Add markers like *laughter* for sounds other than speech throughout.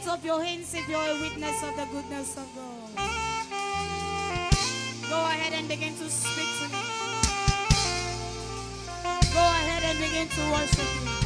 lift up your hands if you're a witness of the goodness of God. Go ahead and begin to speak to Him. Go ahead and begin to worship Him.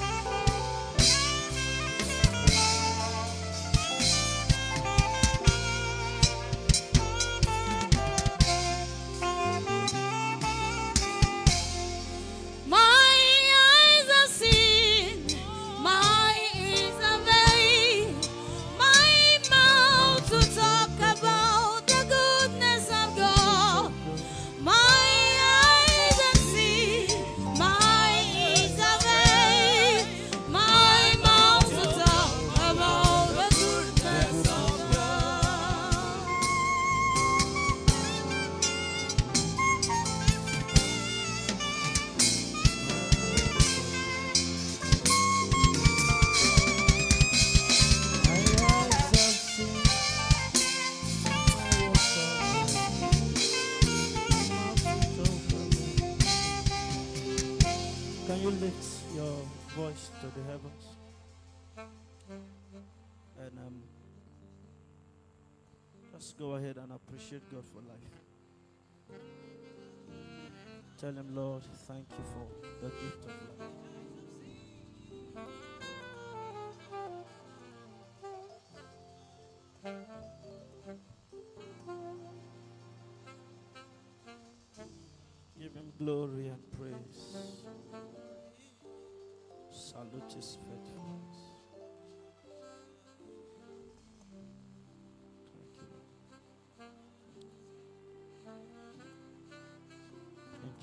Tell Him, Lord, thank you for the gift of life.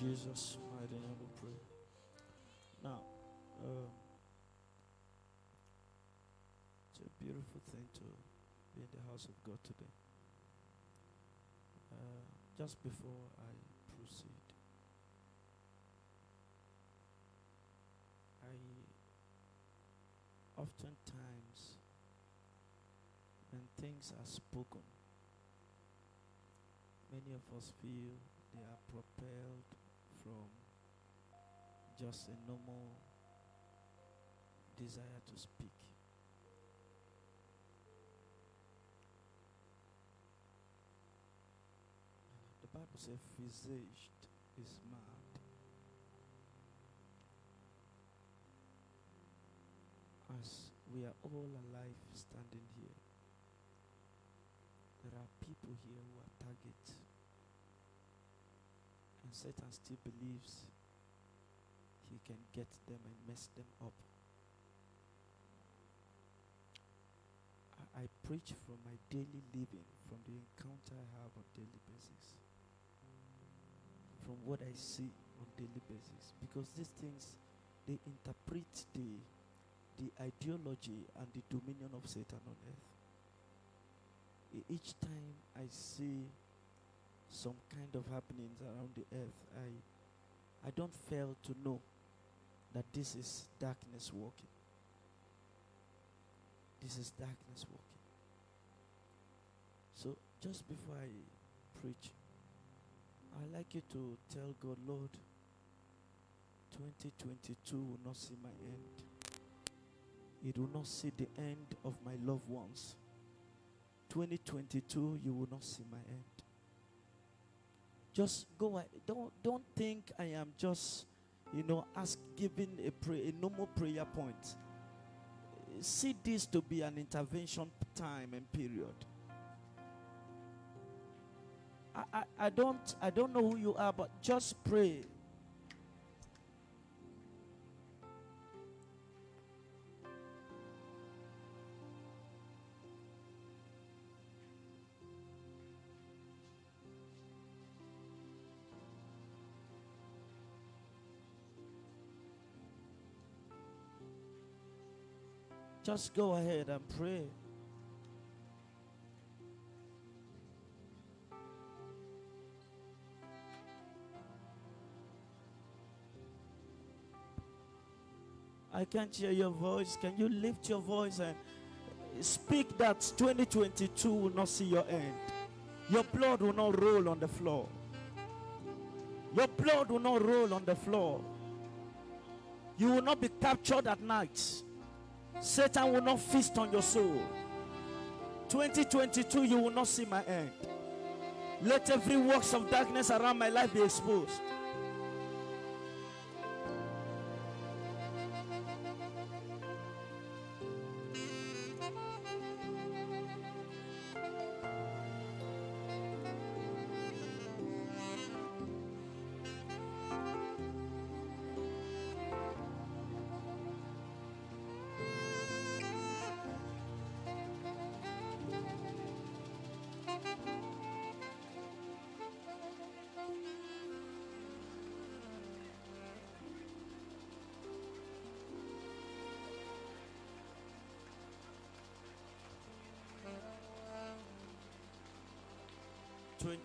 Jesus' mighty name we pray. Now, um, it's a beautiful thing to be in the house of God today. Uh, just before I proceed, I oftentimes, when things are spoken, many of us feel they are propelled from just a normal desire to speak. The Bible says, "Physaged is mad." As we are all alive standing here, there are people here who are targets, and Satan still believes he can get them and mess them up. I, I preach from my daily living, from the encounter I have on daily basis, from what I see on daily basis, because these things they interpret the the ideology and the dominion of Satan on earth. Each time I see some kind of happenings around the earth, I I don't fail to know that this is darkness walking. This is darkness walking. So just before I preach, I'd like you to tell God, Lord, 2022 will not see my end. It will not see the end of my loved ones. 2022, you will not see my end. Just go. Don't don't think I am just, you know, ask giving a pray a normal prayer point. See this to be an intervention time and period. I, I, I don't I don't know who you are, but just pray. Just go ahead and pray. I can't hear your voice. Can you lift your voice and speak that 2022 will not see your end? Your blood will not roll on the floor. Your blood will not roll on the floor. You will not be captured at night. Satan will not feast on your soul. 2022, you will not see my end. Let every works of darkness around my life be exposed.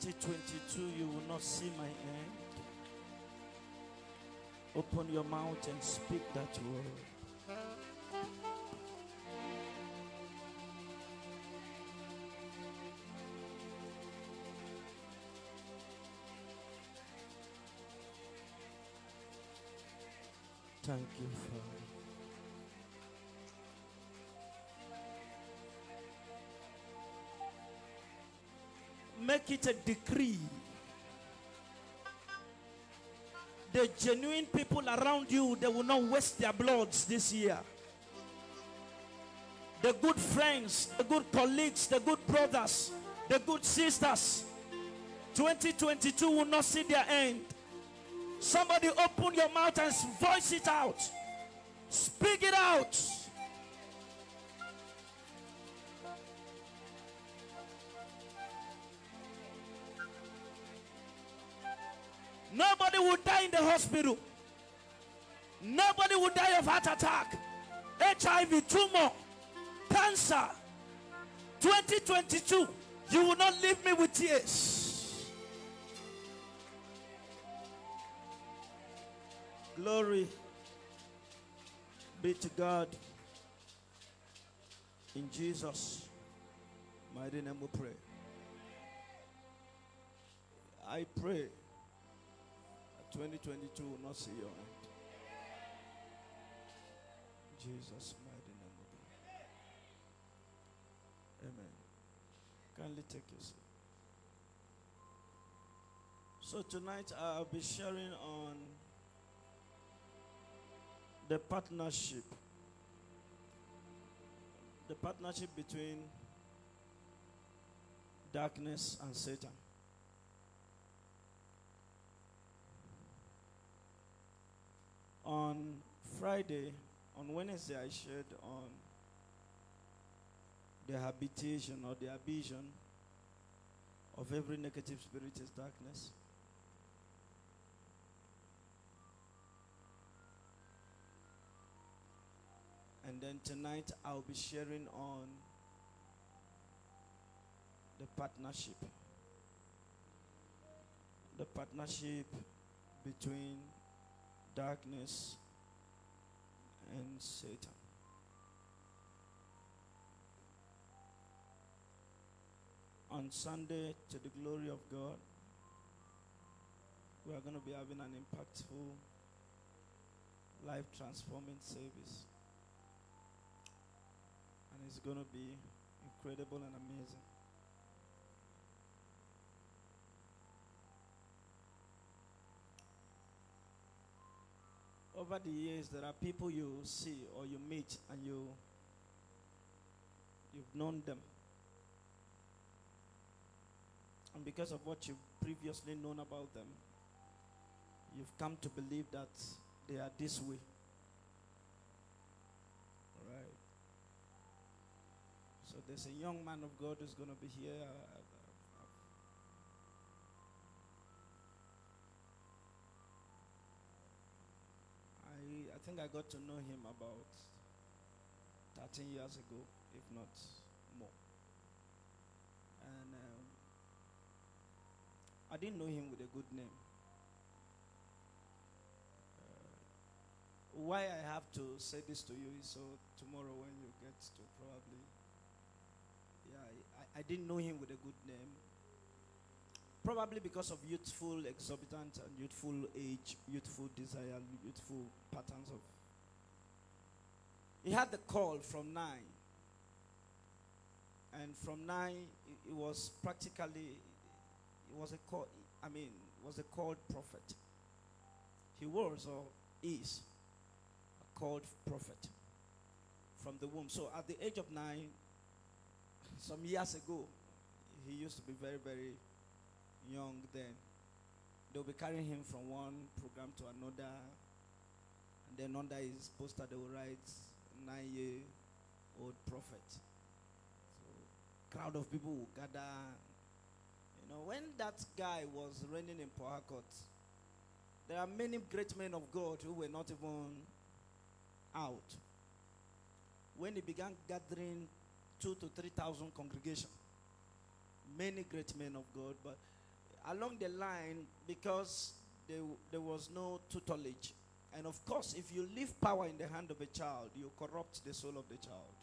Twenty twenty two, you will not see my end. Open your mouth and speak that word. Make it a decree. The genuine people around you, they will not waste their bloods this year. The good friends, the good colleagues, the good brothers, the good sisters. 2022 will not see their end. Somebody open your mouth and voice it out. Speak it out. In the hospital. Nobody will die of heart attack, HIV, tumor, cancer. 2022, you will not leave me with tears. Glory be to God. In Jesus' mighty name we pray. I pray 2022 will not see your end. Jesus' mighty name. Amen. Kindly take your seat. So tonight I'll be sharing on the partnership. The partnership between darkness and Satan. On Friday, on Wednesday, I shared on the habitation or the abision of every negative spirit is darkness. And then tonight I'll be sharing on the partnership. The partnership between darkness and Satan. On Sunday, to the glory of God, we are going to be having an impactful, life transforming service. And it's going to be incredible and amazing. Over the years, there are people you see or you meet and you you've known them. And because of what you've previously known about them, you've come to believe that they are this way. All right. So there's a young man of God who's going to be here I think I got to know him about 13 years ago, if not more. And um, I didn't know him with a good name. Uh, why I have to say this to you is so tomorrow when you get to probably, yeah, I, I didn't know him with a good name. Probably because of youthful exorbitant and youthful age, youthful desire, youthful patterns of. He had the call from nine. And from nine, it, was practically, it was a call, I mean, was a called prophet. He was or is a called prophet from the womb. So at the age of nine, some years ago, he used to be very, very young then. They'll be carrying him from one program to another. And then under his poster, they will write nine year old prophet. So, crowd of people will gather. You know, when that guy was reigning in Port Harcourt, there are many great men of God who were not even out. When he began gathering two to three thousand congregation, many great men of God, but along the line, because there, there was no tutelage, and of course, if you leave power in the hand of a child, you corrupt the soul of the child.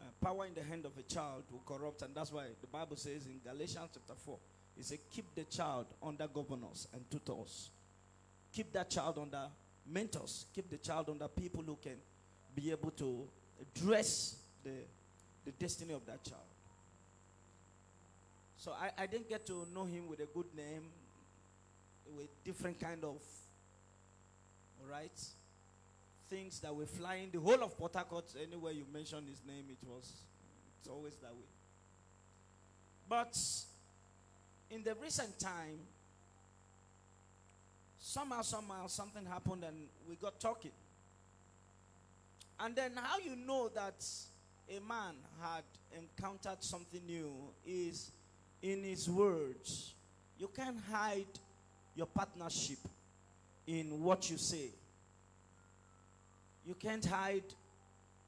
Uh, power in the hand of a child will corrupt, and that's why the Bible says in Galatians chapter 4, it says, Keep the child under governors and tutors. Keep that child under mentors. Keep the child under people who can be able to address the, the destiny of that child. So I, I didn't get to know him with a good name, with different kind of, all right, things that were flying. The whole of Port Harcourt, anywhere you mention his name, it was, it's always that way. But in the recent time, somehow, somehow, something happened and we got talking. And then, how you know that a man had encountered something new is in his words. You can't hide your partnership in what you say. You can't hide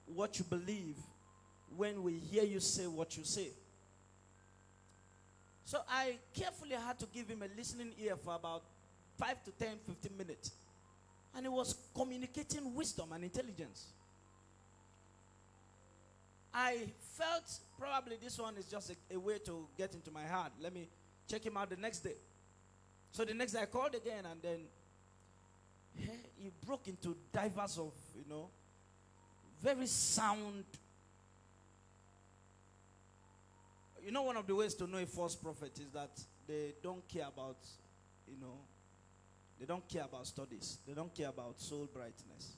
what you believe when we hear you say what you say. So I carefully had to give him a listening ear for about 5 to 10, 15 minutes. And he was communicating wisdom and intelligence. I felt probably this one is just a, a, way to get into my heart. Let me check him out the next day. So the next day I called again and then he broke into divers of, you know, very sound. You know, one of the ways to know a false prophet is that they don't care about, you know, they don't care about studies. They don't care about soul brightness.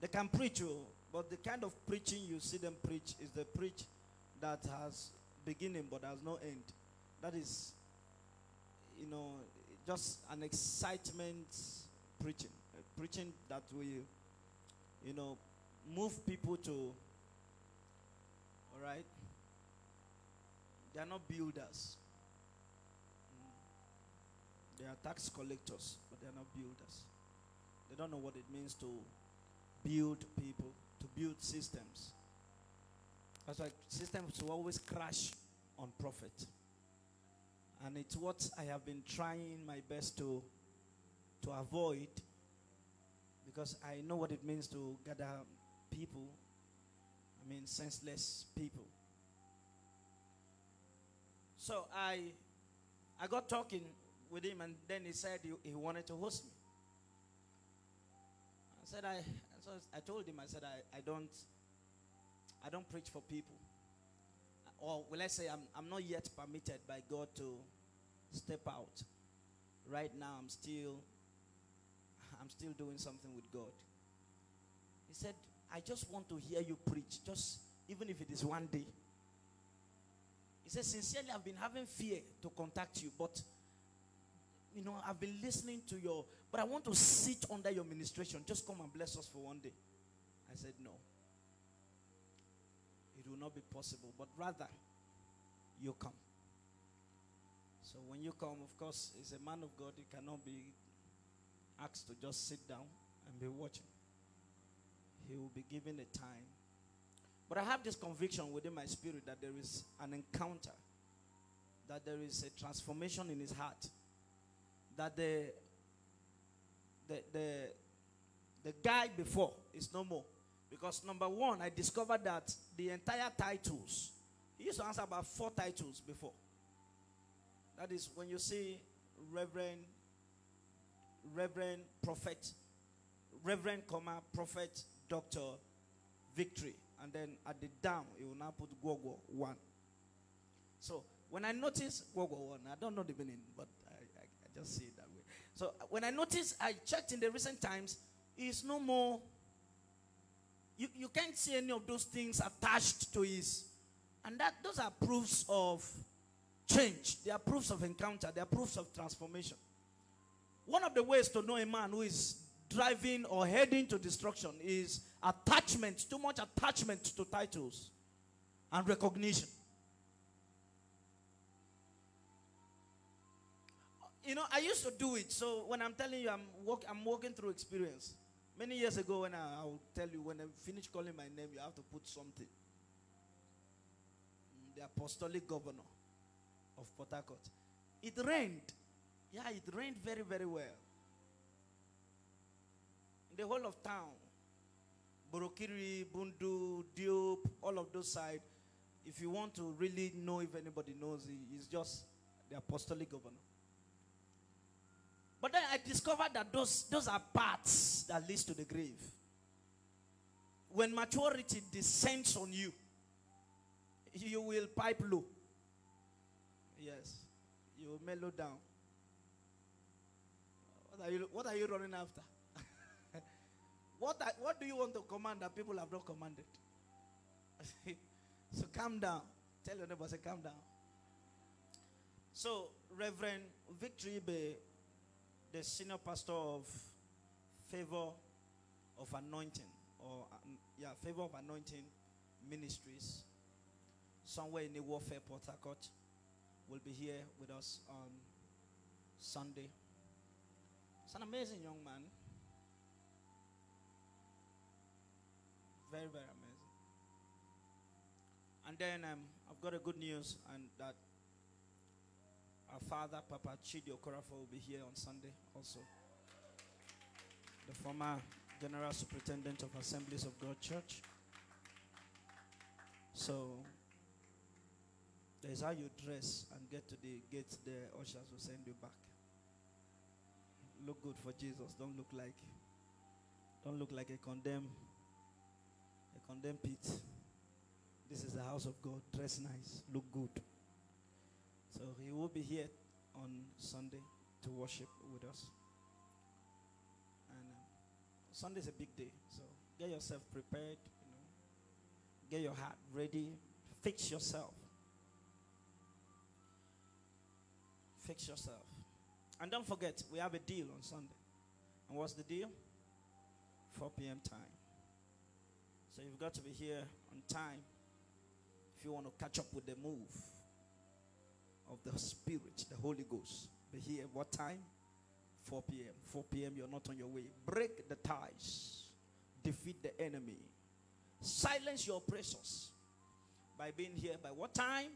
They can preach you, but the kind of preaching you see them preach is the preach that has beginning but has no end. That is, you know, just an excitement preaching. preaching that will, you know, move people to, all right? They are not builders. They are tax collectors, but they are not builders. They don't know what it means to build people to build systems. That's why systems will always crash on profit. And it's what I have been trying my best to, to avoid because I know what it means to gather people. I mean, senseless people. So I, I got talking with him, and then he said he, he wanted to host me. I said I, so I told him, I said, I, I don't, I don't preach for people. Or will I say, I'm, I'm not yet permitted by God to step out. Right now, I'm still, I'm still doing something with God. He said, I just want to hear you preach, just even if it is one day. He said, sincerely, I've been having fear to contact you, but you know, I've been listening to your, but I want to sit under your ministration. Just come and bless us for one day. I said, no. It will not be possible, but rather, you come. So when you come, of course, as a man of God, you cannot be asked to just sit down and be watching. He will be given a time. But I have this conviction within my spirit that there is an encounter, that there is a transformation in his heart that the the the the guy before is no more. Because number one, I discovered that the entire titles, he used to answer about four titles before. That is when you see Reverend, Reverend Prophet, Reverend, comma, Prophet, Doctor, Victory, and then at the down, it will now put Gogo 1. So when I notice Gogo 1, I don't know the meaning, but I, I, I just see that. So when I noticed, I checked in the recent times, it's no more. You, you can't see any of those things attached to his. And that those are proofs of change. They are proofs of encounter. They are proofs of transformation. One of the ways to know a man who is driving or heading to destruction is attachment, too much attachment to titles and recognition. You know, I used to do it. So when I'm telling you, I'm walk, I'm walking through experience. Many years ago, when I, will tell you, when I finish calling my name, you have to put something. Mm, the apostolic governor of Port. It rained. Yeah, it rained very, very well. In the whole of town, Borokiri, Bundu, Diobu, all of those sides, if you want to really know if anybody knows, it's just the apostolic governor. But then I discovered that those, those are paths that leads to the grave. When maturity descends on you, you will pipe low. Yes. You will mellow down. What are you, what are you running after? *laughs* what, are, what do you want to command that people have not commanded? *laughs* so calm down. Tell your neighbor, say, calm down. So, Reverend Victory Bay the senior pastor of Favor of Anointing, or um, yeah, Favor of Anointing Ministries, somewhere in the Warfare Port Harcourt, will be here with us on Sunday. It's an amazing young man. Very, very amazing. And then um, I've got a good news, and that our father, Papa Chidi Okoroafor, will be here on Sunday also. The former General Superintendent of Assemblies of God Church. So, there's how you dress and get to the gate the Ushers will send you back. Look good for Jesus. Don't look like, don't look like a condemned, a condemned pit. This is the house of God. Dress nice. Look good. So he will be here on Sunday to worship with us. And um, Sunday is a big day, so get yourself prepared. You know, get your heart ready. Fix yourself. Fix yourself. And don't forget, we have a deal on Sunday. And what's the deal? 4 p.m. time. So you've got to be here on time if you want to catch up with the move of the Spirit, the Holy Ghost. Be here what time? 4 p.m. 4 p.m. You're not on your way. Break the ties. Defeat the enemy. Silence your oppressors by being here by what time?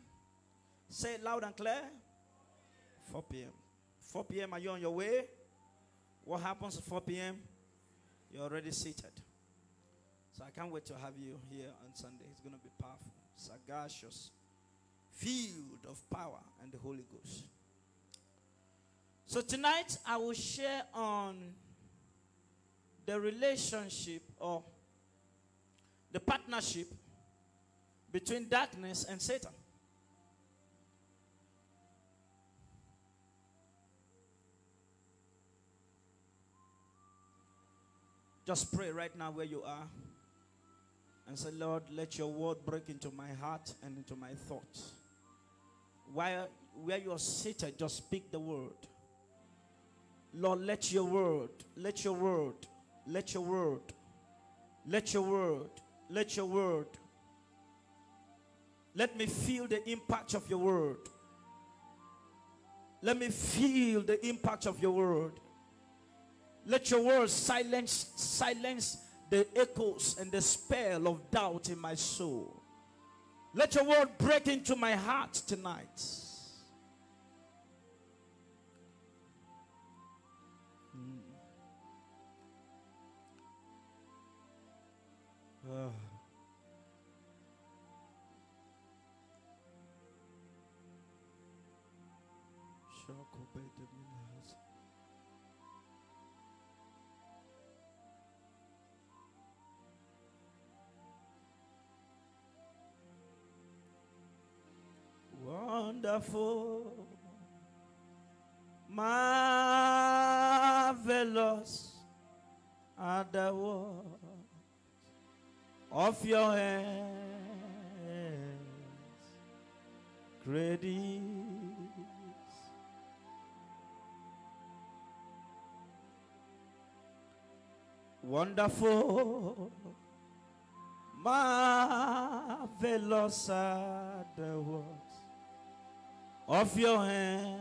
Say it loud and clear. 4 p.m. 4 p.m. Are you on your way? What happens at 4 p.m.? You're already seated. So I can't wait to have you here on Sunday. It's going to be powerful, sagacious, filled of power and the Holy Ghost. So tonight I will share on the relationship or the partnership between darkness and Satan. Just pray right now where you are and say, Lord, let your word break into my heart and into my thoughts. While where you're seated, just speak the word. Lord, let your word, let your word, let your word, let your word, let your word. Let me feel the impact of your word. Let me feel the impact of your word. Let your word silence silence the echoes and the spell of doubt in my soul. Let your word break into my heart tonight. Mm. Uh. Wonderful, marvelous are the works of your hands. Great wonderful, marvelous are the works of your hands.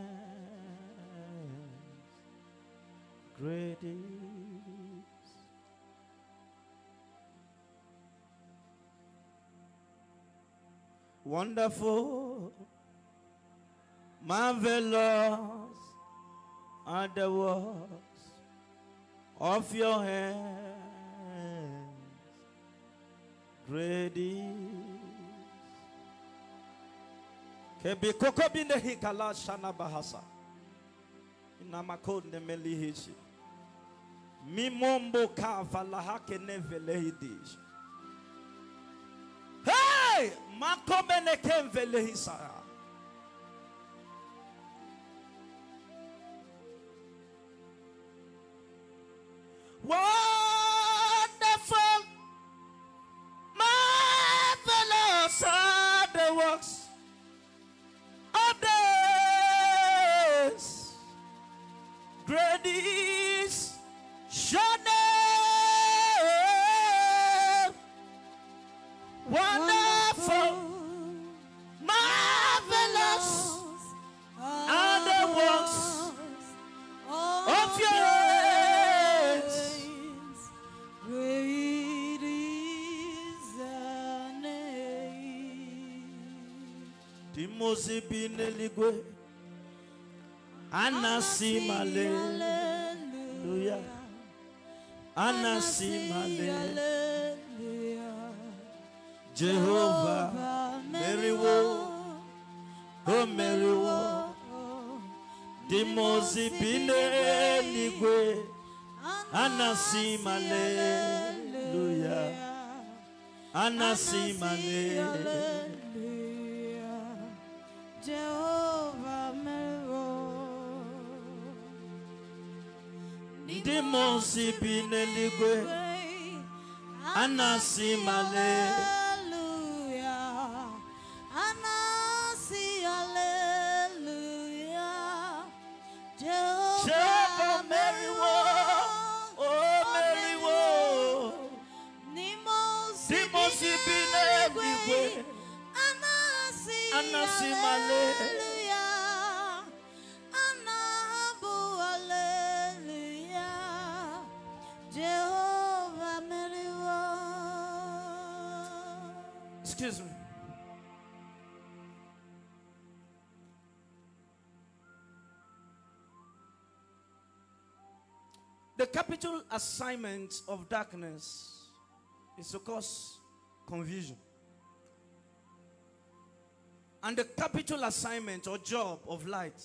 Great is wonderful, marvelous are the works of your hands. Great is Inamakone melihishi. Mimombo kavala hake nevele hidish. Hey! Makomene is your name. Wonderful, marvelous are the works of your hands. Great is thy name. Anasimale Hallelujah. Jehovah meriwo o meriwo Timozi bineligwe anasimale Hallelujah. Hallelujah. bi n'eluigwe a na-asị malee assignment of darkness is to cause confusion. And the capital assignment or job of light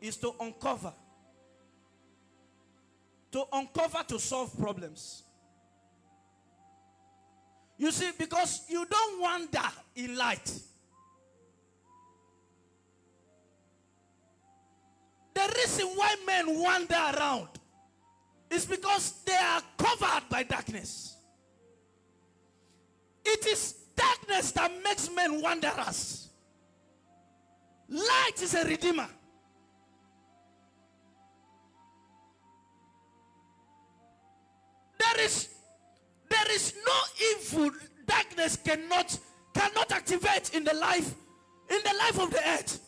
is to uncover. To uncover to solve problems. You see, because you don't wander in light. The reason why men wander around is because they are covered by darkness. It is darkness that makes men wanderers. Light is a redeemer. There is there is no evil darkness cannot cannot activate in the life in the life of the earth.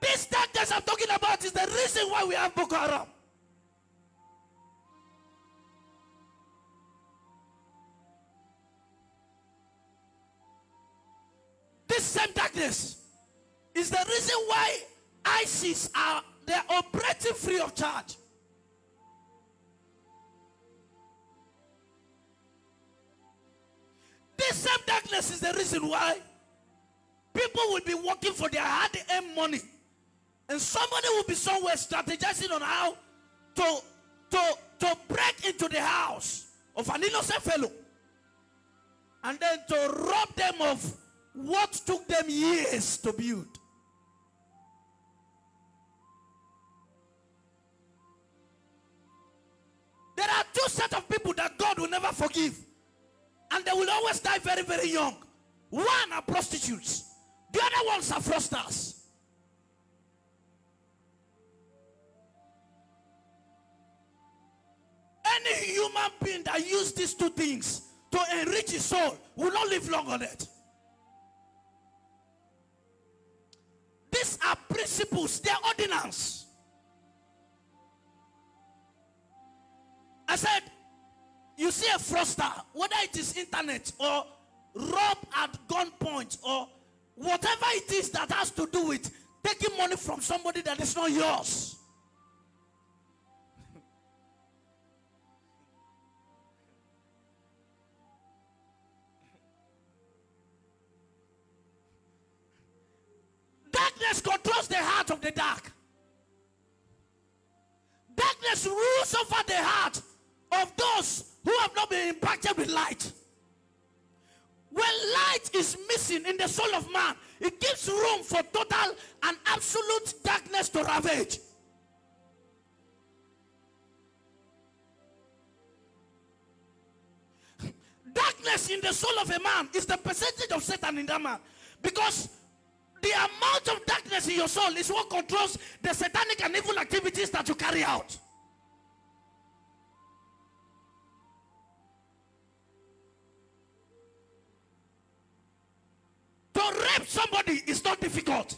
This darkness I'm talking about is the reason why we have Boko Haram. This same darkness is the reason why ISIS are they're operating free of charge. This same darkness is the reason why people will be working for their hard-earned money, and somebody will be somewhere strategizing on how to to to break into the house of an innocent fellow. and then to rob them of what took them years to build. There are two sets of people that God will never forgive, and they will always die very, very young. One are prostitutes, the other ones are fraudsters. Any human being that use these two things to enrich his soul will not live long on it. These are principles, they are ordinance. I said, you see a fraudster, whether it is internet or rob at gunpoint or whatever it is that has to do with taking money from somebody that is not yours. Darkness controls the heart of the dark. Darkness rules over the heart of those who have not been impacted with light. When light is missing in the soul of man, it gives room for total and absolute darkness to ravage. Darkness in the soul of a man is the percentage of Satan in that man. Because the amount of darkness in your soul is what controls the satanic and evil activities that you carry out. To rape somebody is not difficult.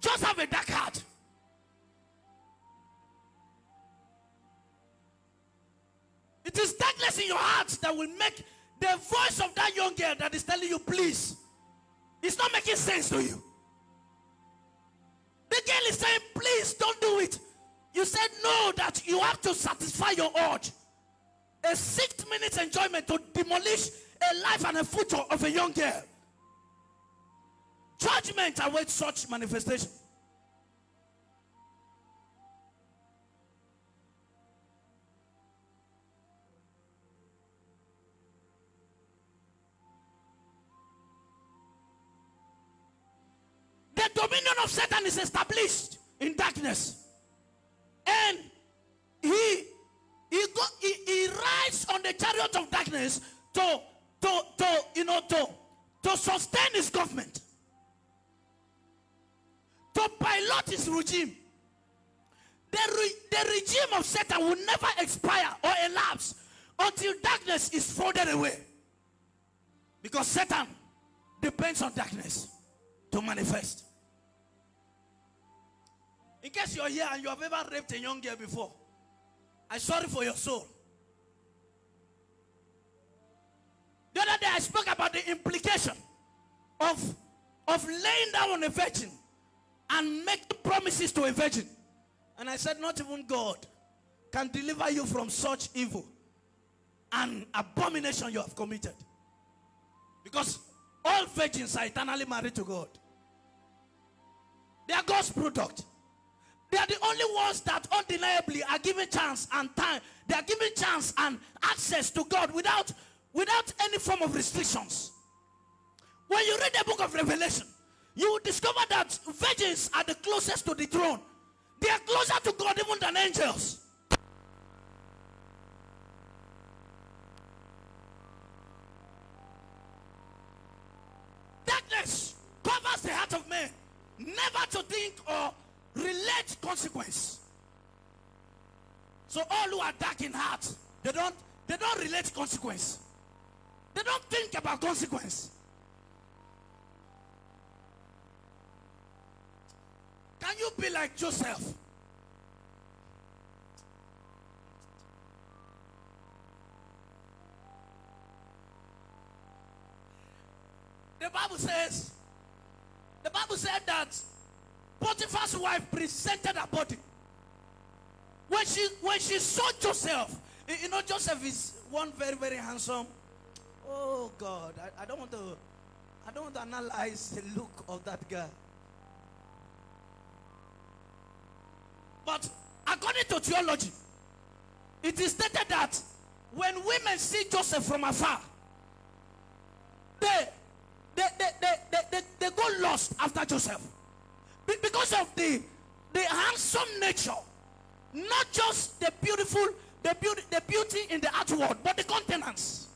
Just have a dark heart. It is darkness in your heart that will make the voice of that young girl that is telling you, please, it's not making sense to you. The girl is saying, please don't do it. You said no, that you have to satisfy your urge. A six minutes enjoyment to demolish a life and a future of a young girl. Judgment awaits such manifestation. The dominion of Satan is established in darkness. And he he, go, he, he rides on the chariot of darkness to, to, to you know to, to sustain his government. To pilot his regime. The, re, the regime of satan will never expire or elapse until darkness is folded away. Because satan depends on darkness to manifest in case you're here and you have ever raped a young girl before I'm sorry for your soul. The other day I spoke about the implication of, of laying down on a virgin and making promises to a virgin. And I said, not even God can deliver you from such evil and abomination you have committed. Because all virgins are eternally married to God. They are God's product. They are the only ones that undeniably are given chance and time. They are given chance and access to God without, without any form of restrictions. When you read the book of Revelation, you will discover that virgins are the closest to the throne. They are closer to God even than angels. Darkness covers the heart of man, never to think or relate consequence. So all who are dark in heart, they don't they don't relate consequence. They don't think about consequence. Can you be like Joseph? The Bible says, the Bible said that Potiphar's wife presented her body. When she when she saw Joseph, you- know Joseph is one very very handsome. Oh God, I, I don't want to I don't want to analyze the look of that guy. But according to theology, it is stated that when women see Joseph from afar, they, they, they, they, they, they, they go lost after Joseph. Be- because of the, the handsome nature, not just the beautiful, the beauty, the beauty in the outward, but the countenance.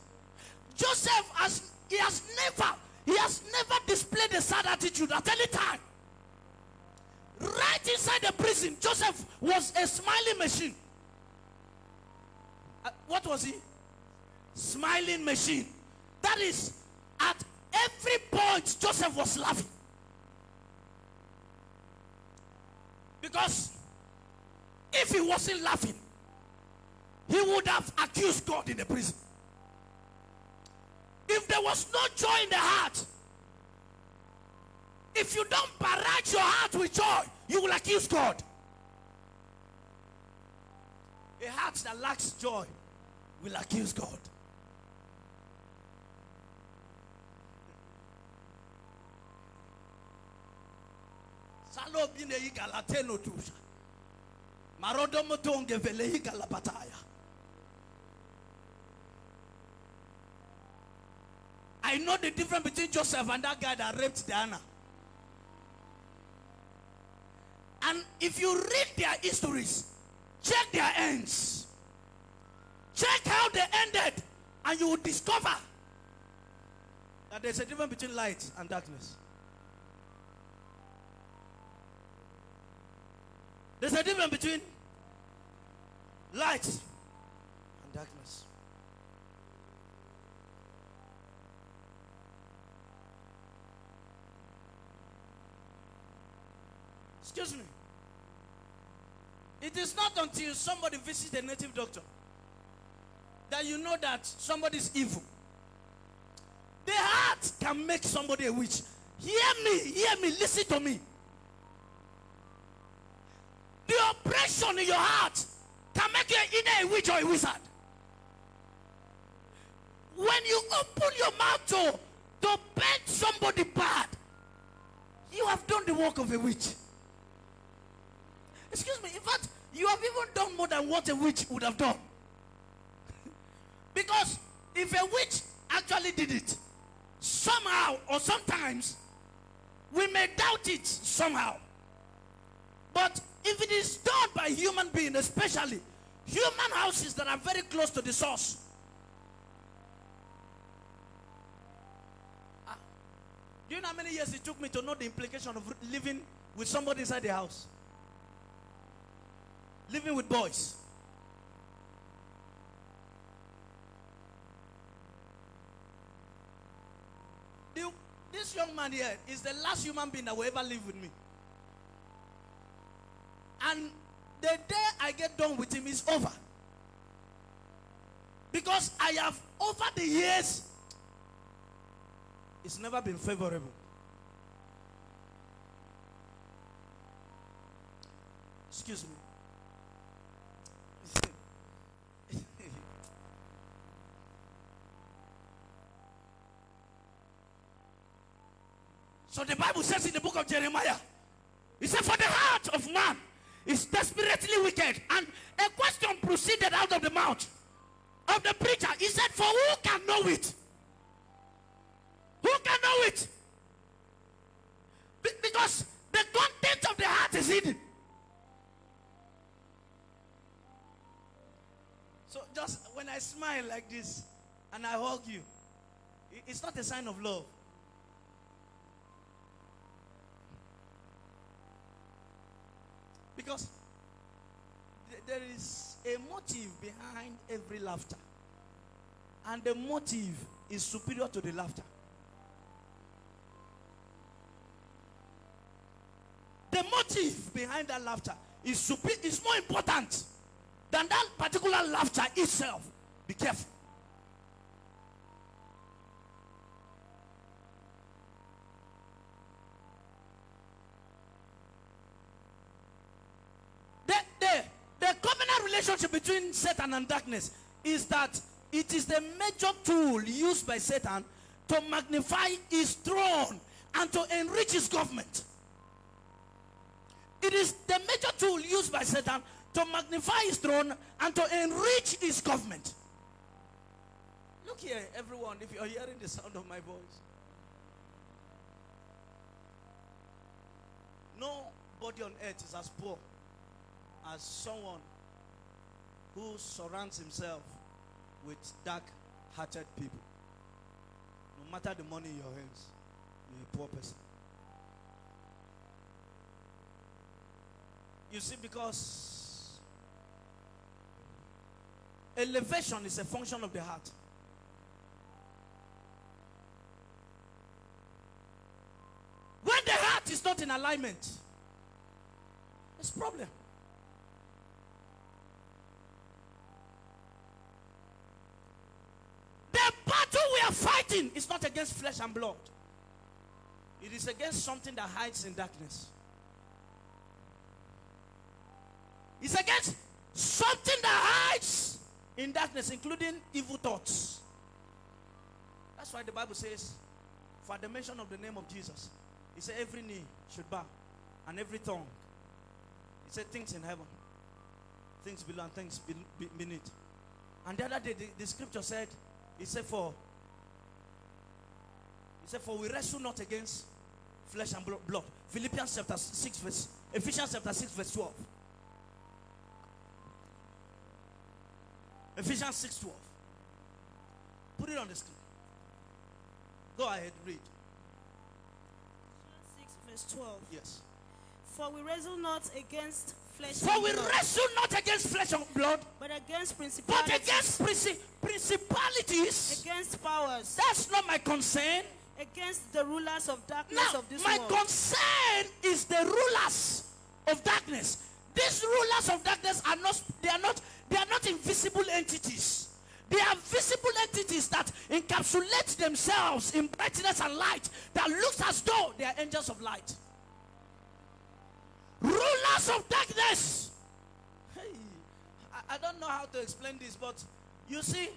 Joseph has he has never, he has never displayed a sad attitude at any time. Right inside the prison, Joseph was a smiling machine. Uh, what was he? Smiling machine. That is, at every point, Joseph was laughing. Because if he wasn't laughing, he would have accused God in the prison. If there was no joy in the heart, if you don't barrage your heart with joy, you will accuse God. A heart that lacks joy will accuse God. Tusha. Vele. I know the difference between Joseph and that guy that raped Dinah. And if you read their histories, check their ends, check how they ended, and you will discover that there's a difference between light and darkness. There's a difference between light and darkness. Excuse me. It is not until somebody visits a native doctor that you know that somebody is evil. The heart can make somebody a witch. Hear me, hear me, listen to me. The oppression in your heart can make you either a witch or a wizard. When you open your mouth to, to beg somebody bad, you have done the work of a witch. Excuse me, in fact, you have even done more than what a witch would have done. *laughs* because if a witch actually did it, somehow or sometimes, we may doubt it somehow. But if it is done by human being, especially human houses that are very close to the source, Ah, do you know how many years it took me to know the implication of living with somebody inside the house? Living with boys. The- this young man here is the last human being that will ever live with me. And the day I get done with him is over. Because I have, over the years, it's never been favorable. Excuse me. *laughs* so the Bible says in the book of Jeremiah, it said, For the heart of man is desperately wicked. And a question proceeded out of the mouth of the preacher. He said, For who can know it? Who can know it? Be- because the content of the heart is hidden. So just when I smile like this and I hug you, it's not a sign of love. Because th- there is a motive behind every laughter. And the motive is superior to the laughter. The motive behind that laughter is, super- is more important than that particular laughter itself. Be careful. The, the, the covenant relationship between Satan and darkness is that it is the major tool used by Satan to magnify his throne and to enrich his government. It is the major tool used by Satan to magnify his throne and to enrich his government. Look here, everyone, if you're hearing the sound of my voice. Nobody on earth is as poor as someone who surrounds himself with dark hearted people. No matter the money in your hands, you're a poor person. You see, because elevation is a function of the heart. When the heart is not in alignment, it's problem. The battle we are fighting is not against flesh and blood. It is against something that hides in darkness. It's against something that hides in darkness, including evil thoughts. That's why the Bible says, for the mention of the name of Jesus, he said every knee should bow and every tongue. He said things in heaven, things below, and things be- be- beneath. And the other day, the, the scripture said, he said, for he said, for we wrestle not against flesh and blood. Philippians chapter 6, verse Ephesians chapter 6, verse 12. Ephesians 6 12. Put it on the screen. Go ahead, read. 6 verse 12. Yes. For we wrestle not against flesh For we blood, wrestle not against flesh and blood, but against but principalities, against princi- principalities. against powers, That's not my concern. against the rulers of darkness Now, of this my world, concern is the rulers of darkness. These rulers of darkness are not they are not they are not invisible entities. They are visible entities that encapsulate themselves in brightness and light that looks as though they are angels of light. Rulers of darkness. Hey, I, I don't know how to explain this, but you see,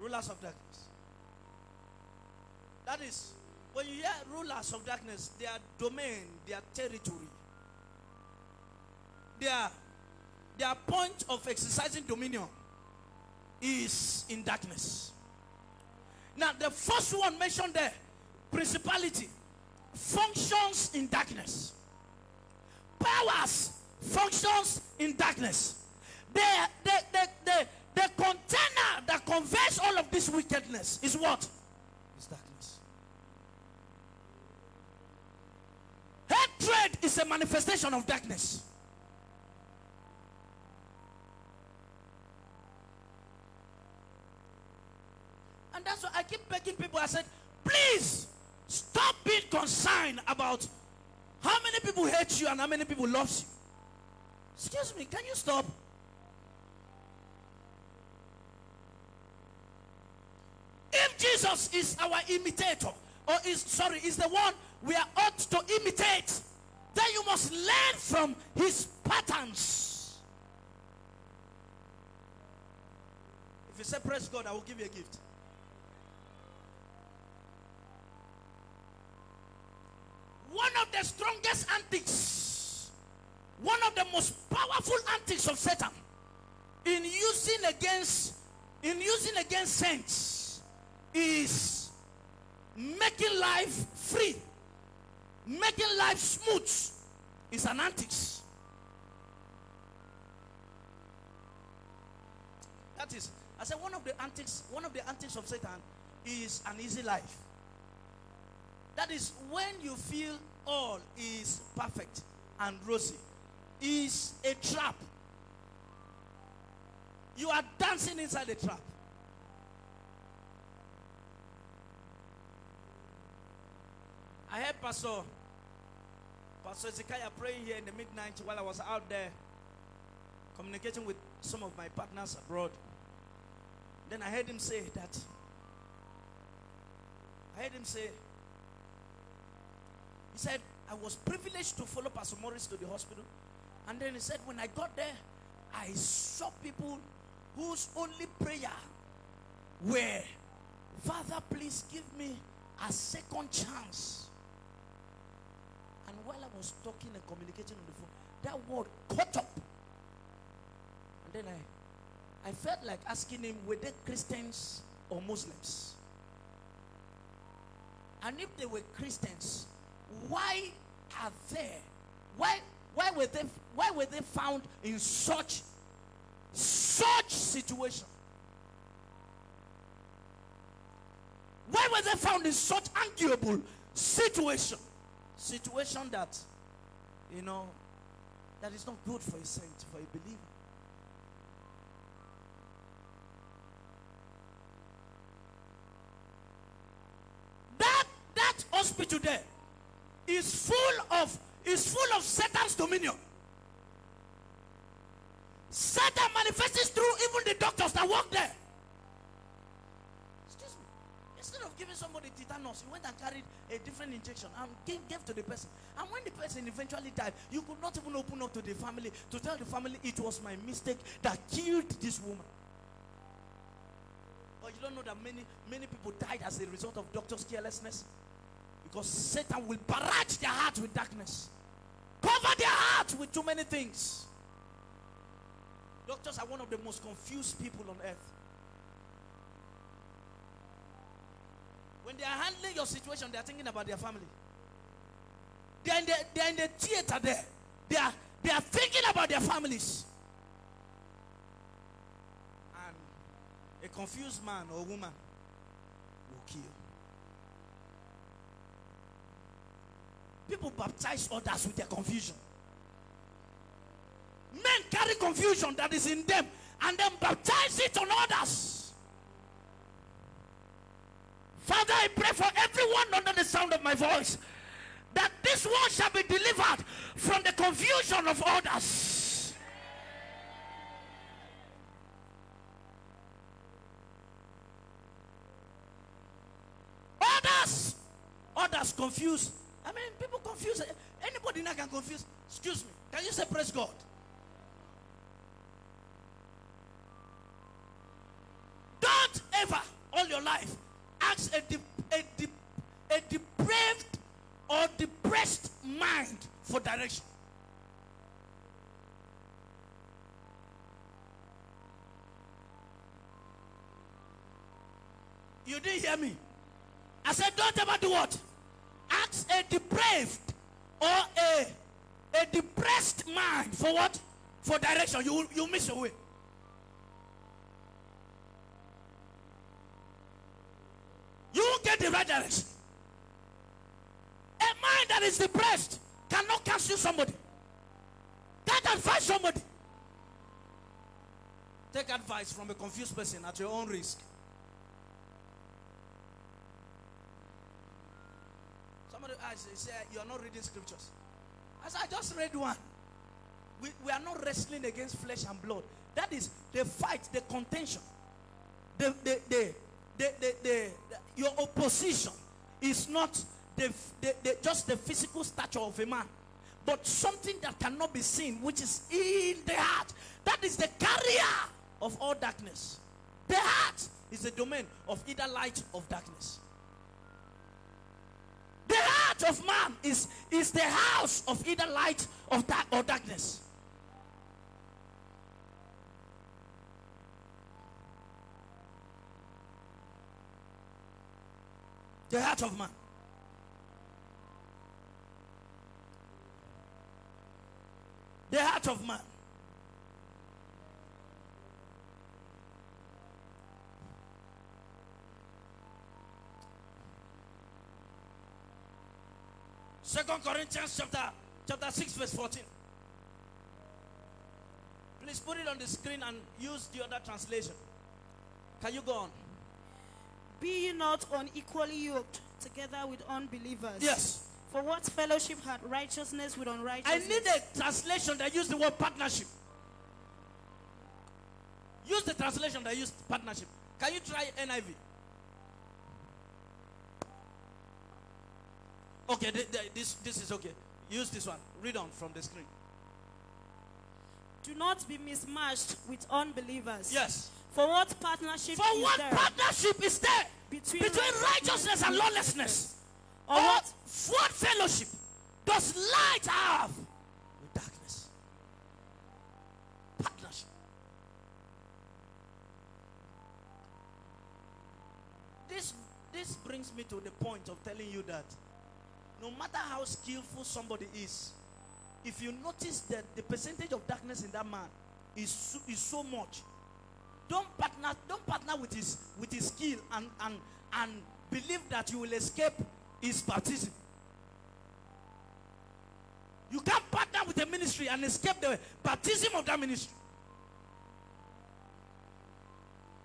rulers of darkness. That is, when you hear rulers of darkness, their domain, their territory, their, their point of exercising dominion is in darkness. Now, the first one mentioned there, principality, functions in darkness. Powers functions in darkness. The, the, the, the, the container that conveys all of this wickedness is what? Is darkness. Hatred is a manifestation of darkness. And that's why I keep begging people. I said, please stop being concerned about how many people hate you and how many people loves you. Excuse me, can you stop? If Jesus is our imitator, or is sorry, is the one we are ought to imitate, then you must learn from his patterns. If you say praise God, I will give you a gift. One of the strongest antics, one of the most powerful antics of Satan in using against in using against saints is making life free, making life smooth is an antics. That is, I said one of the antics, one of the antics of Satan is an easy life. That is when you feel all is perfect and rosy, is a trap. You are dancing inside a trap. I heard Pastor Pastor Ezekiah praying here in the midnight while I was out there communicating with some of my partners abroad. Then I heard him say that. I heard him say, he said, I was privileged to follow Pastor Morris to the hospital. And then he said, when I got there, I saw people whose only prayer were, Father, please give me a second chance. And while I was talking and communicating on the phone, that word caught up And then I, I felt like asking him, were they Christians or Muslims? And if they were Christians, why are they? Why, why were they? Why were they found in such, such situation? Why were they found in such arguable situation? Situation that, you know, that is not good for a saint, for a believer. That that hospital there is full of is full of Satan's dominion. Satan manifests through even the doctors that work there. Excuse me. Instead of giving somebody tetanus, you went and carried a different injection and gave, gave to the person. And when the person eventually died, you could not even open up to the family to tell the family it was my mistake that killed this woman. But you don't know that many many people died as a result of doctors' carelessness. Because Satan will barrage their hearts with darkness. Cover their hearts with too many things. Doctors are one of the most confused people on earth. When they are handling your situation, they are thinking about their family. They are in the, are in the theater there. They are, they are thinking about their families. And a confused man or woman will kill. People baptize others with their confusion. Men carry confusion that is in them and then baptize it on others. Father, I pray for everyone under the sound of my voice that this one shall be delivered from the confusion of others. Others, others confuse. I mean, people confuse. Anybody now can confuse. Excuse me. Can you say praise God? Don't ever, all your life, ask a, de- a, de- a depraved or depressed mind for direction. You didn't hear me. I said, don't ever do what? Ask a depraved or a, a depressed mind for what? For direction. You, you miss your way. You won't get the right direction. A mind that is depressed cannot counsel somebody. Can't advise somebody. Take advice from a confused person at your own risk. Somebody asked, they say, You are not reading scriptures. I said, I just read one. We, we are not wrestling against flesh and blood. That is the fight, the contention. The, the, the, the, the, the, the- your opposition is not the, the, the, just the physical stature of a man, but something that cannot be seen, which is in the heart. That is the carrier of all darkness. The heart is the domain of either light or darkness. The heart of man is, is the house of either light of dark or darkness. The heart of man. The heart of man. Second Corinthians chapter chapter 6 verse 14. Please put it on the screen and use the other translation. Can you go on? Be ye not unequally yoked together with unbelievers. Yes. For what fellowship had righteousness with unrighteousness? I need a translation that use the word partnership. Use the translation that use partnership. Can you try NIV? Okay, th th this, this is okay. Use this one. Read on from the screen. Do not be mismatched with unbelievers. Yes. For what partnership For what there? partnership is there between, between righteousness and lawlessness? Or, or what? what fellowship does light have with darkness? Partnership. This, this brings me to the point of telling you that no matter how skillful somebody is, if you notice that the percentage of darkness in that man is so, is so much, don't partner don't partner with his with his skill and and and believe that you will escape his baptism. You can't partner with a ministry and escape the baptism of that ministry.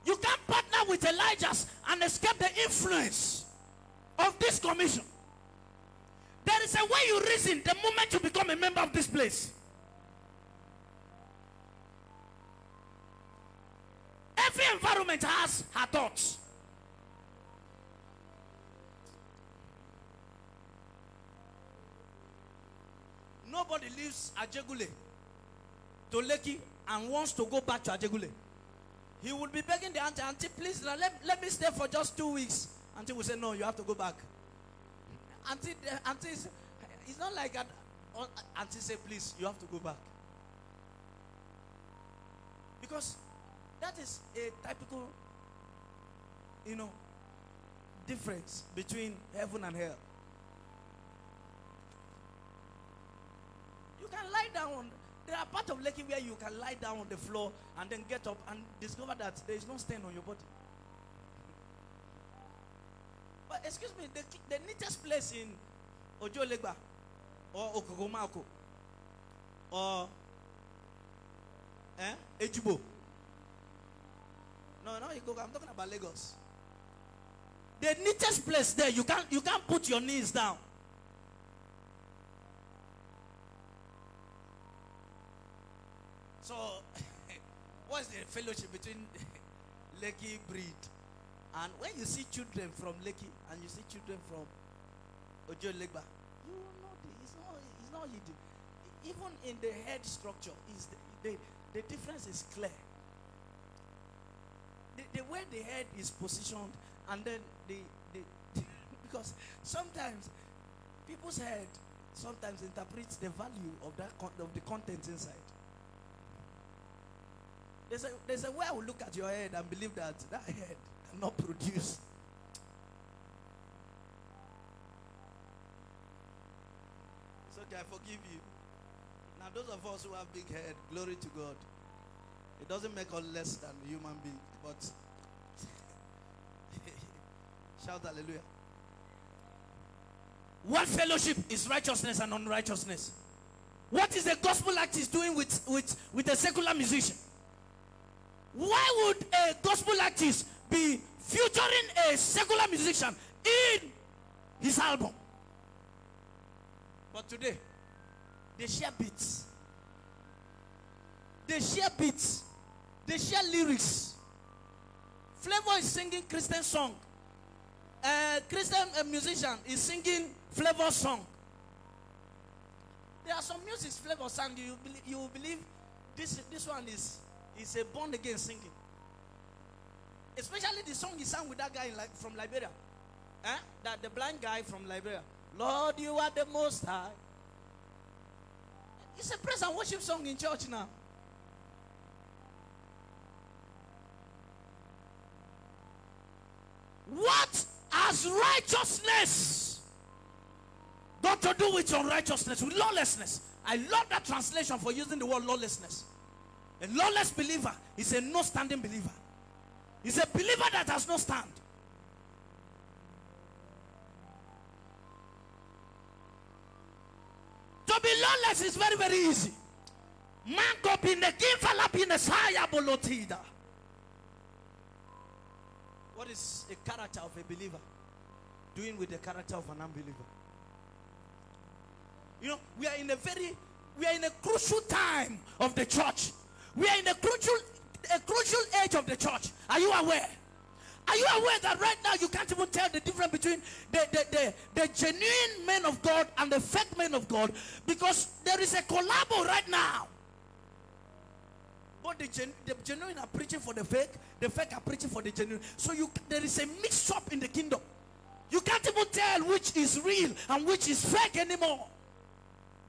You can't partner with Elijah's and escape the influence of this commission. There is a way you reason the moment you become a member of this place. Every environment has her thoughts. Nobody leaves Ajegule to Lekki and wants to go back to Ajegule. He will be begging the auntie, auntie, please let, let me stay for just two weeks. Auntie will say, no, you have to go back. Auntie, auntie, it's not like uh, Auntie say, please, you have to go back. Because that is a typical, you know, difference between heaven and hell. You can lie down. There are parts of Lekki where you can lie down on the floor and then get up and discover that there is no stain on your body. But excuse me, the, the neatest place in Ojuelegba or Okokomaiko or eh, Ejigbo. No, no, I'm talking about Lagos. The neatest place there, you can't you can't put your knees down. So, *laughs* what's the fellowship between *laughs* Lekki breed and when you see children from Lekki and you see children from Ojuelegba, you will know the, it's not it's not hidden. Even in the head structure, is the, the the difference is clear. The, the way the head is positioned and then the, the *laughs* because sometimes people's head sometimes interprets the value of that of the content inside. There's a, there's a way I will look at your head and believe that that head cannot produce. It's okay, I forgive you. Now, those of us who have big head, glory to God. It doesn't make us less than human being, but *laughs* shout hallelujah. What fellowship is righteousness and unrighteousness? What is the gospel artist doing with, with, with a secular musician? Why would a gospel artist be featuring a secular musician in his album? But today, they share beats. They share beats. They share lyrics. Flavour is singing Christian song. A Christian uh, musician is singing Flavour song. There are some music Flavour sang. You you believe this this one is is a born again singing. Especially the song he sang with that guy from Liberia. Eh? That the blind guy from Liberia. Lord, you are the most high. It's a praise and worship song in church now. What has righteousness got to do with unrighteousness, with lawlessness? I love that translation for using the word lawlessness. A lawless believer is a no standing believer. He's a believer that has no stand. To be lawless is very, very easy. Man go in the give in the saya bolotida. What is a character of a believer doing with the character of an unbeliever? You know, we are in a very, we are in a crucial time of the church. We are in a crucial, a crucial age of the church. Are you aware? Are you aware that right now you can't even tell the difference between the, the, the, the genuine men of God and the fake men of God because there is a collabo right now. But the, gen, the genuine are preaching for the fake, the fake are preaching for the genuine. So you there is a mix up in the kingdom. You can't even tell which is real and which is fake anymore.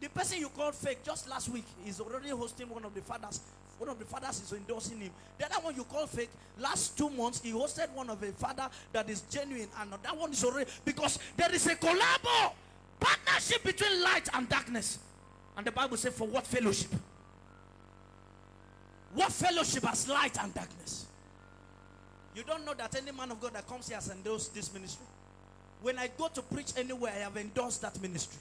The person you called fake just last week is already hosting one of the fathers. One of the fathers is endorsing him. The other one you call fake, last two months he hosted one of a father that is genuine, and that one is already because there is a collabo partnership between light and darkness. And the Bible says, For what fellowship? What fellowship has light and darkness? You don't know that any man of God that comes here has endorsed this ministry. When I go to preach anywhere, I have endorsed that ministry.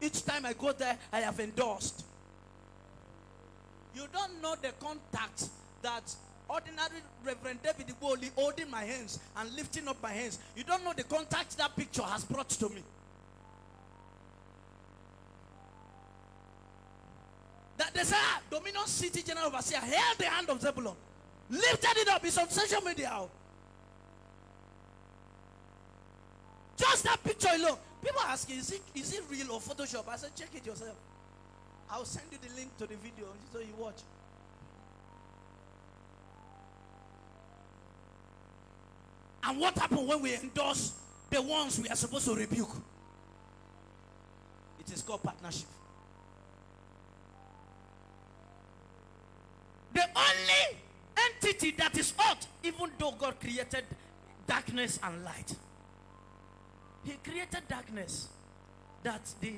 Each time I go there, I have endorsed. You don't know the contact that ordinary Reverend David Ogbueli holding my hands and lifting up my hands. You don't know the contact that picture has brought to me. That there's a ah, Dominion City General Overseer held the hand of Zebulon, lifted it up. It's on social media. Just that picture alone. People asking, is it, is it real or Photoshop? I said, check it yourself. I'll send you the link to the video so you watch. And what happened when we endorse the ones we are supposed to rebuke? It is called partnership. The only entity that is odd, even though God created darkness and light, He created darkness that the,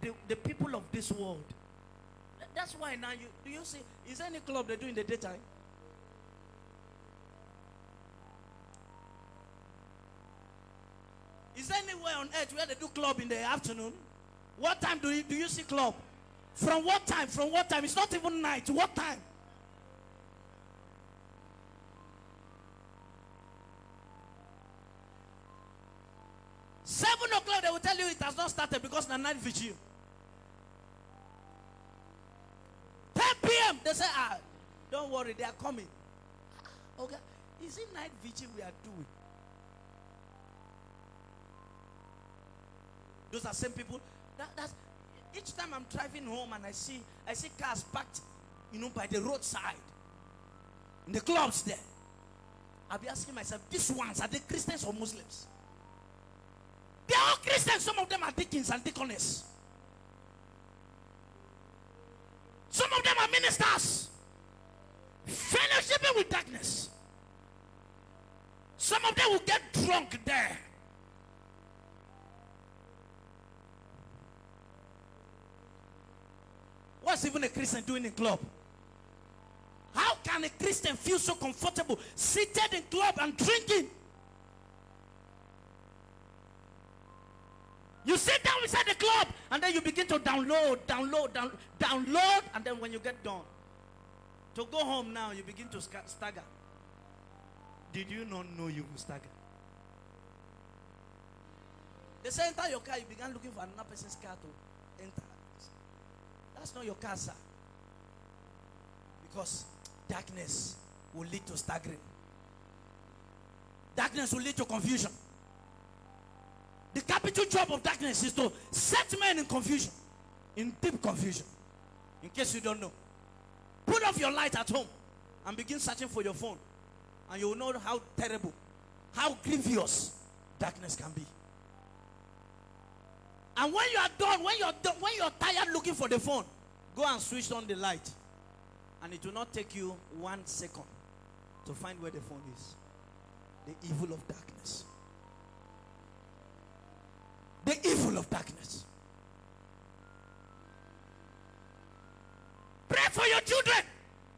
the, the people of this world. That's why now you do you see is any club they do in the daytime? Is there anywhere on earth where they do club in the afternoon? What time do you do you see club? From what time? From what time? It's not even night. What time? Seven o'clock, they will tell you it has not started because the night vigil. 10 p.m., they say, ah, don't worry, they are coming. Okay, is it night vigil we are doing? Those are same people. That, that's each time I'm driving home and I see I see cars parked, you know, by the roadside, in the clubs there. I'll be asking myself, these ones are they Christians or Muslims? They are all Christians. Some of them are deacons and deaconess. Some of them are ministers. Fellowshipping with darkness. Some of them will get drunk there. What's even a Christian doing in club? How can a Christian feel so comfortable seated in club and drinking? You sit down inside the club and then you begin to download, download, down, download, and then when you get done, to go home now, you begin to stagger. Did you not know you will stagger? They say enter your car, you began looking for another person's car to enter. That's not your car, sir. Because darkness will lead to staggering. Darkness will lead to confusion. The capital job of darkness is to set men in confusion, in deep confusion. In case you don't know, put off your light at home and begin searching for your phone, and you will know how terrible, how grievous darkness can be. And when you are done, when you're done, when you're tired looking for the phone, go and switch on the light, and it will not take you one second to find where the phone is. The evil of darkness the evil of darkness. Pray for your children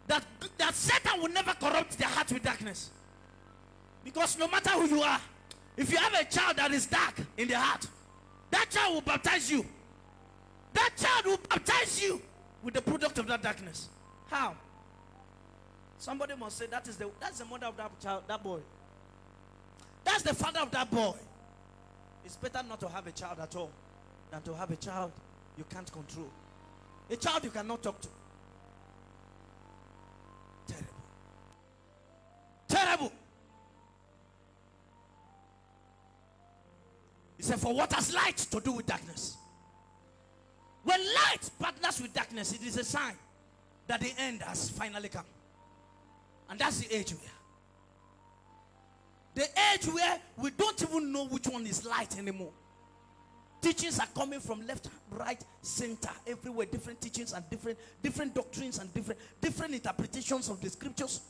that, that Satan will never corrupt their heart with darkness. Because no matter who you are, if you have a child that is dark in the heart, that child will baptize you. That child will baptize you with the product of that darkness. How? Somebody must say that is the that's the mother of that child, that boy. That's the father of that boy. It's better not to have a child at all than to have a child you can't control. A child you cannot talk to. Terrible. Terrible. He said, For what has light to do with darkness? When light partners with darkness, it is a sign that the end has finally come. And that's the age we are. The age where we don't even know which one is light anymore. Teachings are coming from left, right, center, everywhere. Different teachings and different different doctrines and different different interpretations of the scriptures.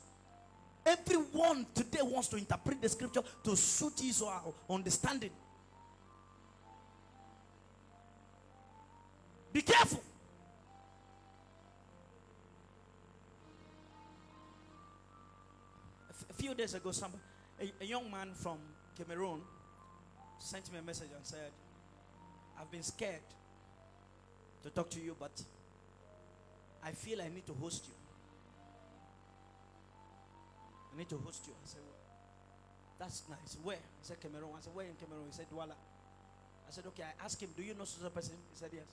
Everyone today wants to interpret the scripture to suit his or her understanding. Be careful. A few days ago, some a, a young man from Cameroon sent me a message and said, I've been scared to talk to you, but I feel I need to host you. I need to host you. I said, well, That's nice. Where? He said, Cameroon. I said, Where in Cameroon? He said, Douala. I said, Okay. I asked him, Do you know such a person? He said, Yes.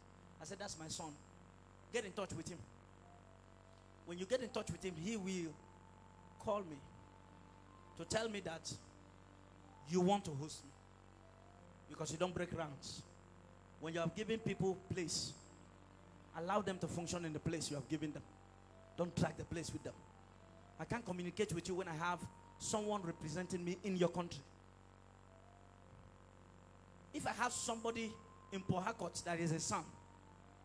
I said, That's my son. Get in touch with him. When you get in touch with him, he will call me to tell me that you want to host me because you don't break grounds. When you have given people place, allow them to function in the place you have given them. Don't drag the place with them. I can't communicate with you when I have someone representing me in your country. If I have somebody in Port Harcourt that is a son,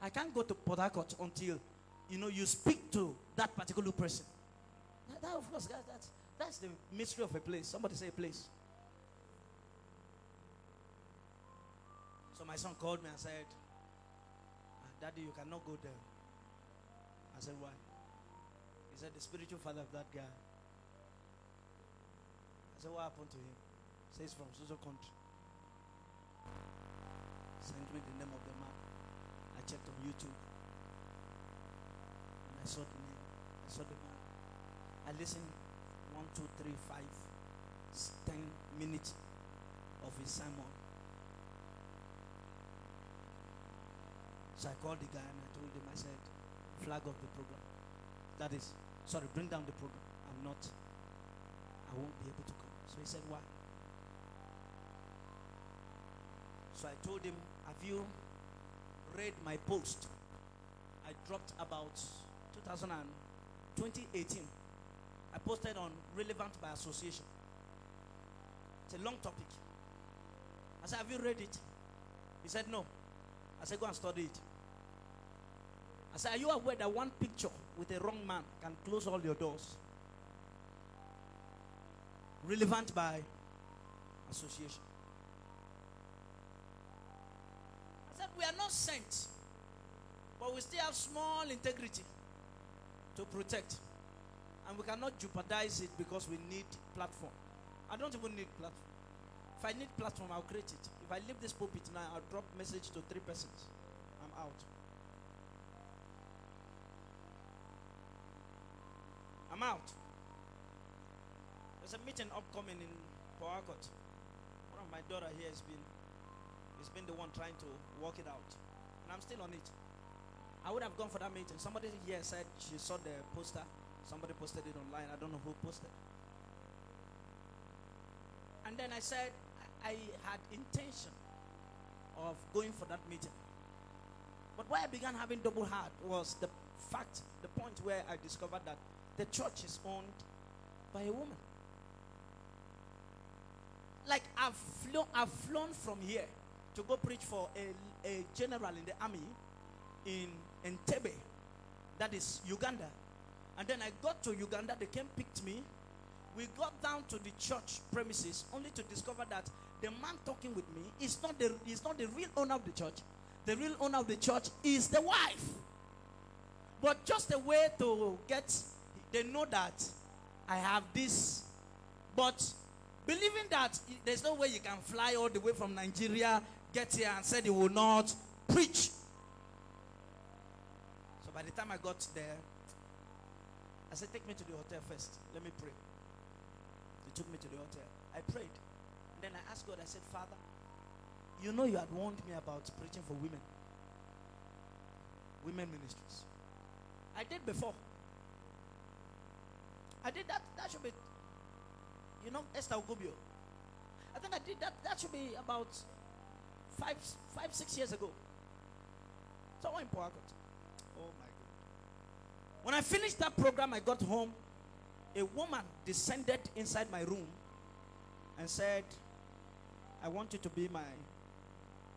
I can't go to Port Harcourt until you know you speak to that particular person. That, that, of course, that, that's that's the mystery of a place. Somebody say a place. So my son called me and said, "Ah, Daddy, you cannot go there. I said, Why? He said, The spiritual father of that guy. I said, What happened to him? He says from social country. Sent me the name of the man. I checked on YouTube. And I saw the name. I saw the man. I listened one, two, three, five, ten minutes of his sermon. So I called the guy and I told him, I said, flag off the program. That is, sorry, bring down the program. I'm not, I won't be able to come. So he said, why? So I told him, have you read my post? I dropped about 2000 2018. I posted on Relevant by Association. It's a long topic. I said, have you read it? He said, no. I said, go and study it. I said, Are you aware that one picture with a wrong man can close all your doors? Relevant by association. I said, We are not sent, but we still have small integrity to protect. And we cannot jeopardize it because we need platform. I don't even need platform. If I need platform, I'll create it. If I leave this pulpit now, I'll drop message to three persons. I'm out. I'm out. There's a meeting upcoming in Harcourt. One of my daughter here has been has been the one trying to work it out. And I'm still on it. I would have gone for that meeting. Somebody here said she saw the poster. Somebody posted it online. I don't know who posted. And then I said I had intention of going for that meeting. But why I began having double heart was the fact, the point where I discovered that the church is owned by a woman. Like I've flown, I've flown from here to go preach for a, a general in the army in Entebbe, that is Uganda. And then I got to Uganda, they came picked me. We got down to the church premises only to discover that the man talking with me is not the is not the real owner of the church. The real owner of the church is the wife. But just a way to get they know that I have this. But believing that there's no way you can fly all the way from Nigeria, get here and said he will not preach. So by the time I got there, I said, Take me to the hotel first. Let me pray. He took me to the hotel. I prayed. And then I asked God, I said, Father, you know you had warned me about preaching for women. Women ministries. I did before. I did that. That should be, you know, Esther Ogubio. I think I did that. That should be about five, five, six years ago. Somewhere in Port Harcourt. Oh my God. When I finished that program, I got home. A woman descended inside my room and said, I want you to be my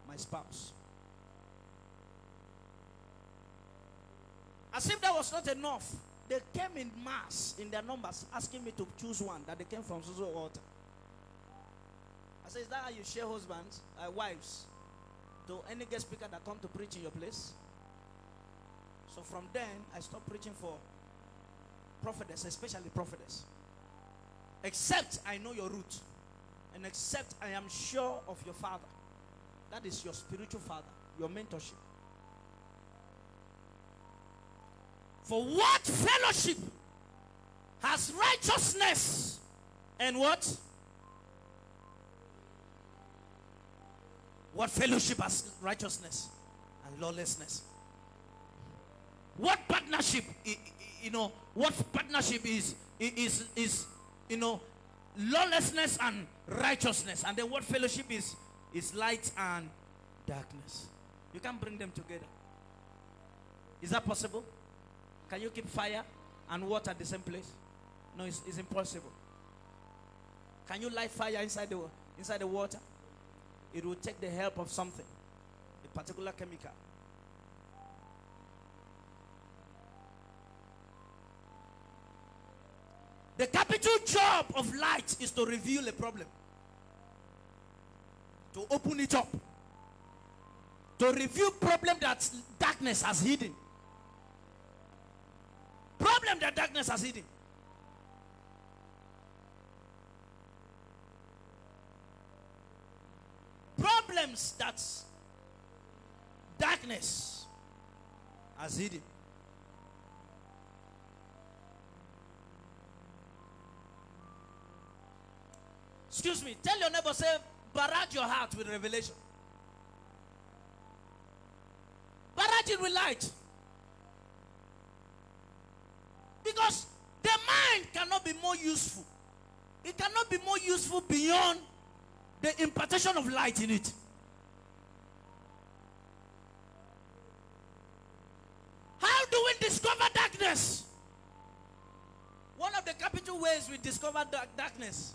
my spouse. As if that was not enough, they came in mass in their numbers asking me to choose one that they came from Suzo Altar. I said, Is that how you share husbands, uh, wives, to any guest speaker that come to preach in your place? So from then, I stopped preaching for prophetess, especially prophetess. Except I know your root. And except I am sure of your father. That is your spiritual father, your mentorship. For what fellowship has righteousness and what? What fellowship has righteousness and lawlessness? What partnership, you know, what partnership is, is, is, you know, lawlessness and righteousness. And then what fellowship is, is light and darkness. You can't bring them together. Is that possible? Can you keep fire and water at the same place? No, it's, it's impossible. Can you light fire inside the, inside the water? It will take the help of something, a particular chemical. The capital job of light is to reveal a problem, to open it up, to reveal problem that darkness has hidden. Problem that darkness has hidden. Problems that darkness has hidden. Excuse me. Tell your neighbor, say, barrage your heart with revelation. Barrage it with light. Because the mind cannot be more useful. It cannot be more useful beyond the impartation of light in it. How do we discover darkness? One of the capital ways we discover dark darkness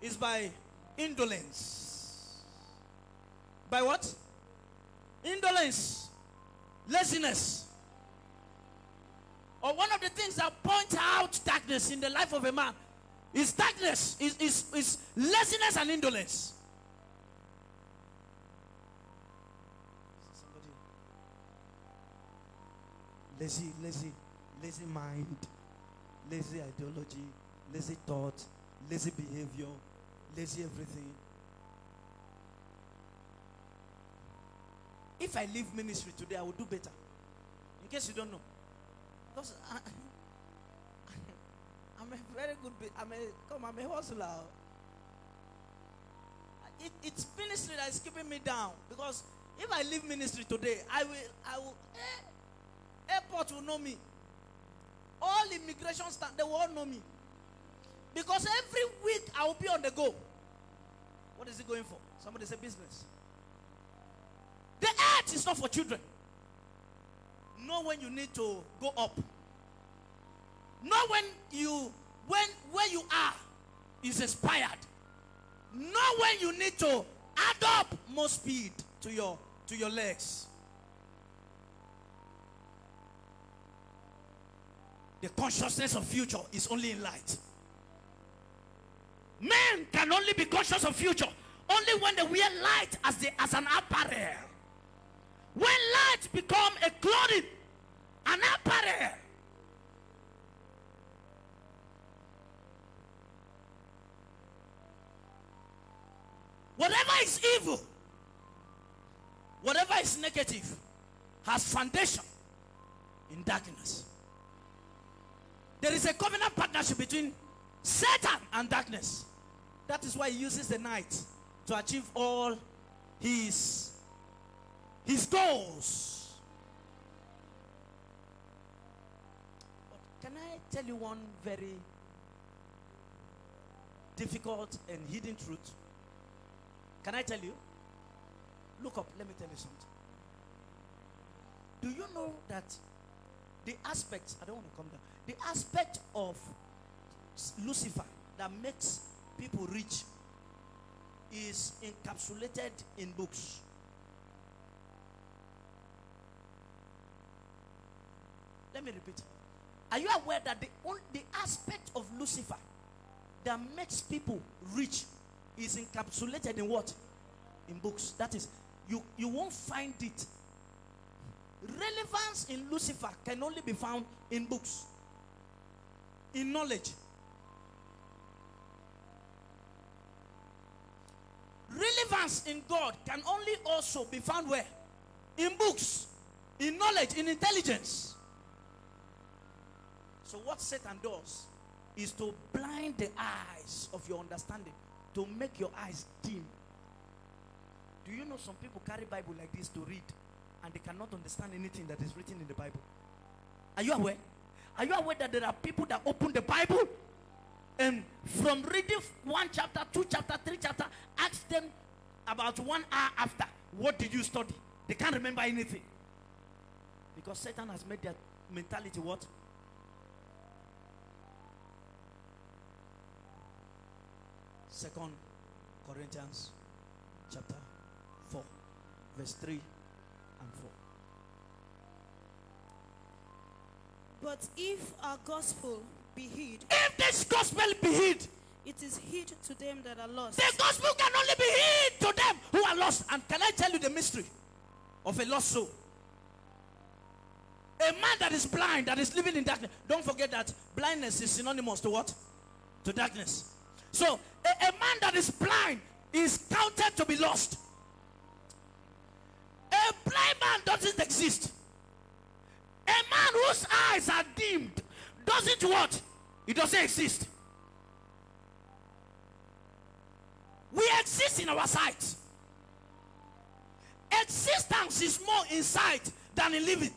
is by indolence. By what? Indolence, laziness. Or one of the things that point out darkness in the life of a man is darkness, is, is, is laziness and indolence. Somebody. Lazy, lazy, lazy mind, lazy ideology, lazy thought, lazy behavior, lazy everything. If I leave ministry today, I will do better. In case you don't know. Because I, *laughs* am a very good, I'm a, come, I'm a hustler. It, it's ministry that is keeping me down. Because if I leave ministry today, I will, I will, eh, airport will know me. All immigration staff, they will all know me. Because every week I will be on the go. What is it going for? Somebody say business. The earth is not for children. Know when you need to go up. Know when you when where you are is expired. Know when you need to add up more speed to your to your legs. The consciousness of future is only in light. Men can only be conscious of future only when they wear light as the as an apparel. When light become a clothing, an apparel. Whatever is evil, whatever is negative, has foundation in darkness. There is a covenant partnership between Satan and darkness. That is why he uses the night to achieve all his his goals. But can I tell you one very difficult and hidden truth? Can I tell you? Look up, let me tell you something. Do you know that the aspect, I don't want to come down, the aspect of Lucifer that makes people reach is encapsulated in books. Let me repeat. Are you aware that the, the aspect of Lucifer that makes people rich is encapsulated in what? In books. That is, you, you won't find it. Relevance in Lucifer can only be found in books, in knowledge. Relevance in God can only also be found where? In books, in knowledge, in intelligence. So, what Satan does is to blind the eyes of your understanding, to make your eyes dim. Do you know some people carry Bible like this to read and they cannot understand anything that is written in the Bible? Are you aware? Are you aware that there are people that open the Bible and from reading one chapter, two chapter, three chapter, ask them about one hour after, what did you study? They can't remember anything. Because Satan has made their mentality what? Second Corinthians chapter 4, verse 3 and 4. But if our gospel be hid, If this gospel be hid, it is hid to them that are lost. the gospel can only be hid to them who are lost. And can I tell you the mystery of a lost soul? A man that is blind, that is living in darkness. Don't forget that blindness is synonymous to what? To darkness. So, a, a man that is blind is counted to be lost. A blind man doesn't exist. A man whose eyes are dimmed doesn't what? It doesn't exist. We exist in our sight. Existence is more in sight than in living.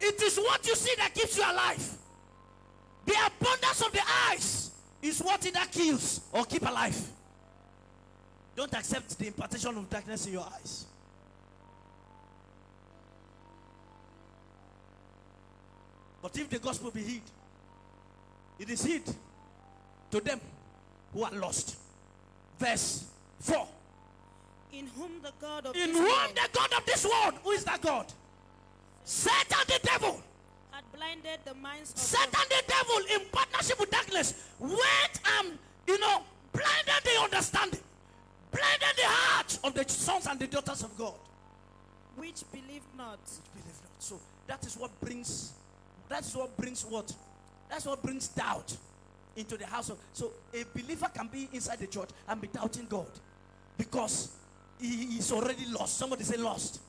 It is what you see that keeps you alive. The abundance of the eyes is what either kills or keep alive. Don't accept the impartation of darkness in your eyes. But if the gospel be hid, it is hid to them who are lost. Verse 4. In whom the God of In this whom world the God of this world, who is that God? Satan the devil. had blinded the minds of Satan them the devil in partnership with darkness went and, you know, blinded the understanding, blinded the hearts of the sons and the daughters of God. which believed not. Which Believe not. So that is what brings, that is what brings what? That's what brings doubt into the house of. So a believer can be inside the church and be doubting God because he is already lost. Somebody say lost.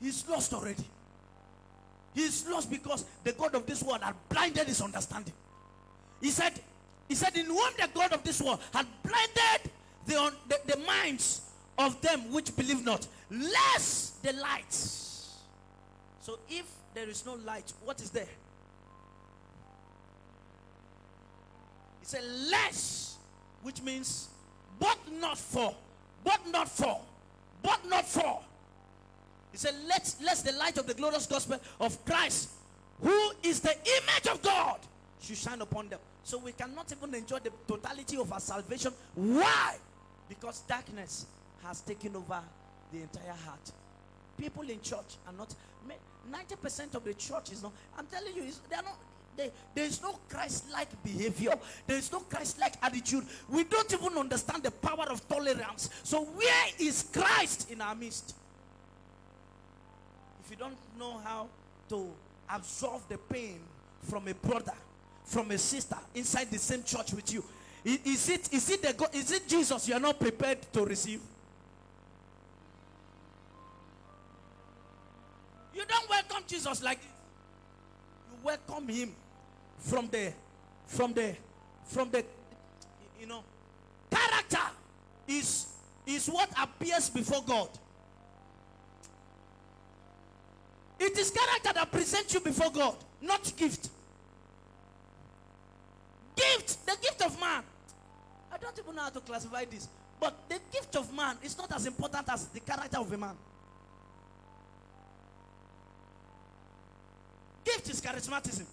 He's lost already. He's lost because the God of this world had blinded his understanding. He said, He said, in whom the God of this world had blinded the, the, the minds of them which believe not, less the lights. So if there is no light, what is there? He said, less, which means but not for, but not for, but not for. He said, let, let the light of the glorious gospel of Christ, who is the image of God, should shine upon them. So we cannot even enjoy the totality of our salvation. Why? Because darkness has taken over the entire heart. People in church are not, 90% of the church is not, I'm telling you, they are not, they, there is no Christ-like behavior. There is no Christ-like attitude. We don't even understand the power of tolerance. So where is Christ in our midst? If you don't know how to absorb the pain from a brother, from a sister inside the same church with you, is it is it the God, is it Jesus you are not prepared to receive? You don't welcome Jesus like this. You welcome him from the from the from the you know character is is what appears before God. It is character that presents you before God, not gift. Gift, the gift of man. I don't even know how to classify this, but the gift of man is not as important as the character of a man. Gift is charismatism.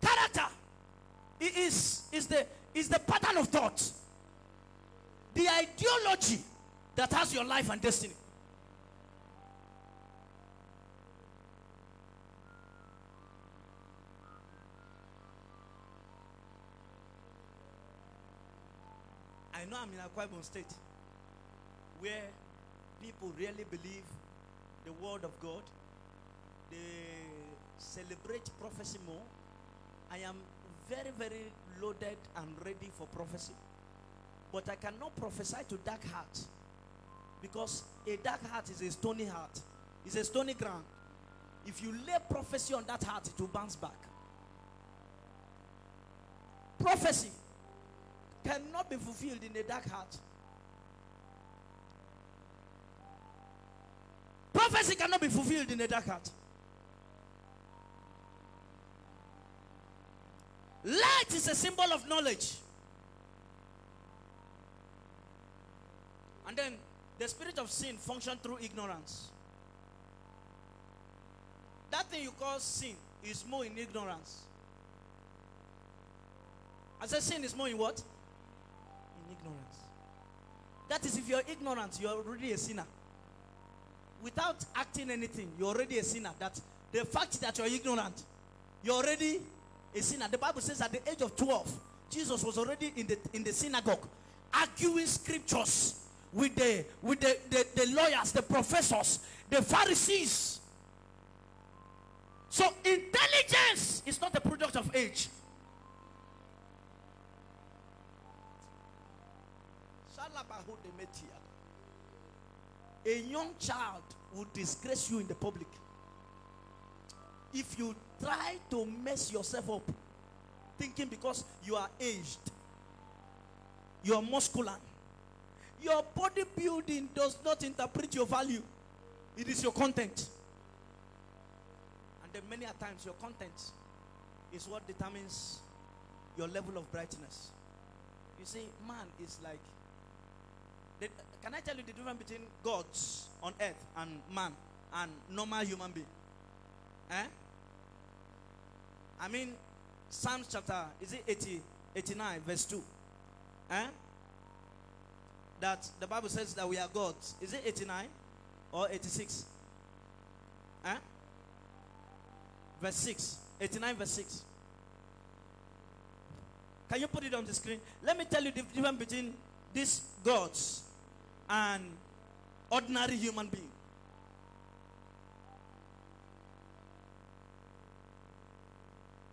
Character is, is, the, is the pattern of thought, the ideology that has your life and destiny. I know I'm in Akwa Ibom State where people really believe the word of God. They celebrate prophecy more. I am very, very loaded and ready for prophecy. But I cannot prophesy to dark heart. Because a dark heart is a stony heart. It's a stony ground. If you lay prophecy on that heart, it will bounce back. Prophecy cannot be fulfilled in a dark heart. Prophecy cannot be fulfilled in a dark heart. Light is a symbol of knowledge. And then the spirit of sin functions through ignorance. That thing you call sin is more in ignorance. I said sin is more in what? In ignorance. That is, if you're ignorant, you're already a sinner. Without acting anything, you're already a sinner. That the fact that you're ignorant, you're already a sinner. The Bible says at the age of 12, Jesus was already in the in the synagogue arguing scriptures with the with the, the, the lawyers, the professors, the Pharisees. So intelligence is not a product of age. A young child will disgrace you in the public. If you try to mess yourself up, thinking because you are aged, you are muscular, your body building does not interpret your value, it is your content. And then many a times, your content is what determines your level of brightness. You see, man is like. Can I tell you the difference between gods on earth and man and normal human being? Eh? I mean, Psalms chapter, is it 80, 89, verse 2? Eh? That the Bible says that we are gods. Is it 89 or 86? Eh? Verse 6. 89, verse 6. Can you put it on the screen? Let me tell you the difference between these gods and ordinary human beings.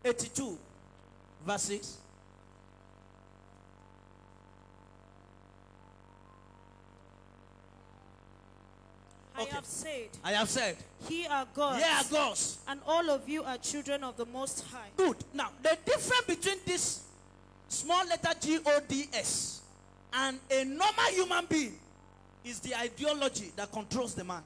82, verse 6. I have said. I have said. He are gods. Ye are gods. And all of you are children of the Most High. Good. Now, the difference between this small letter G O D S and a normal human being is the ideology that controls the man.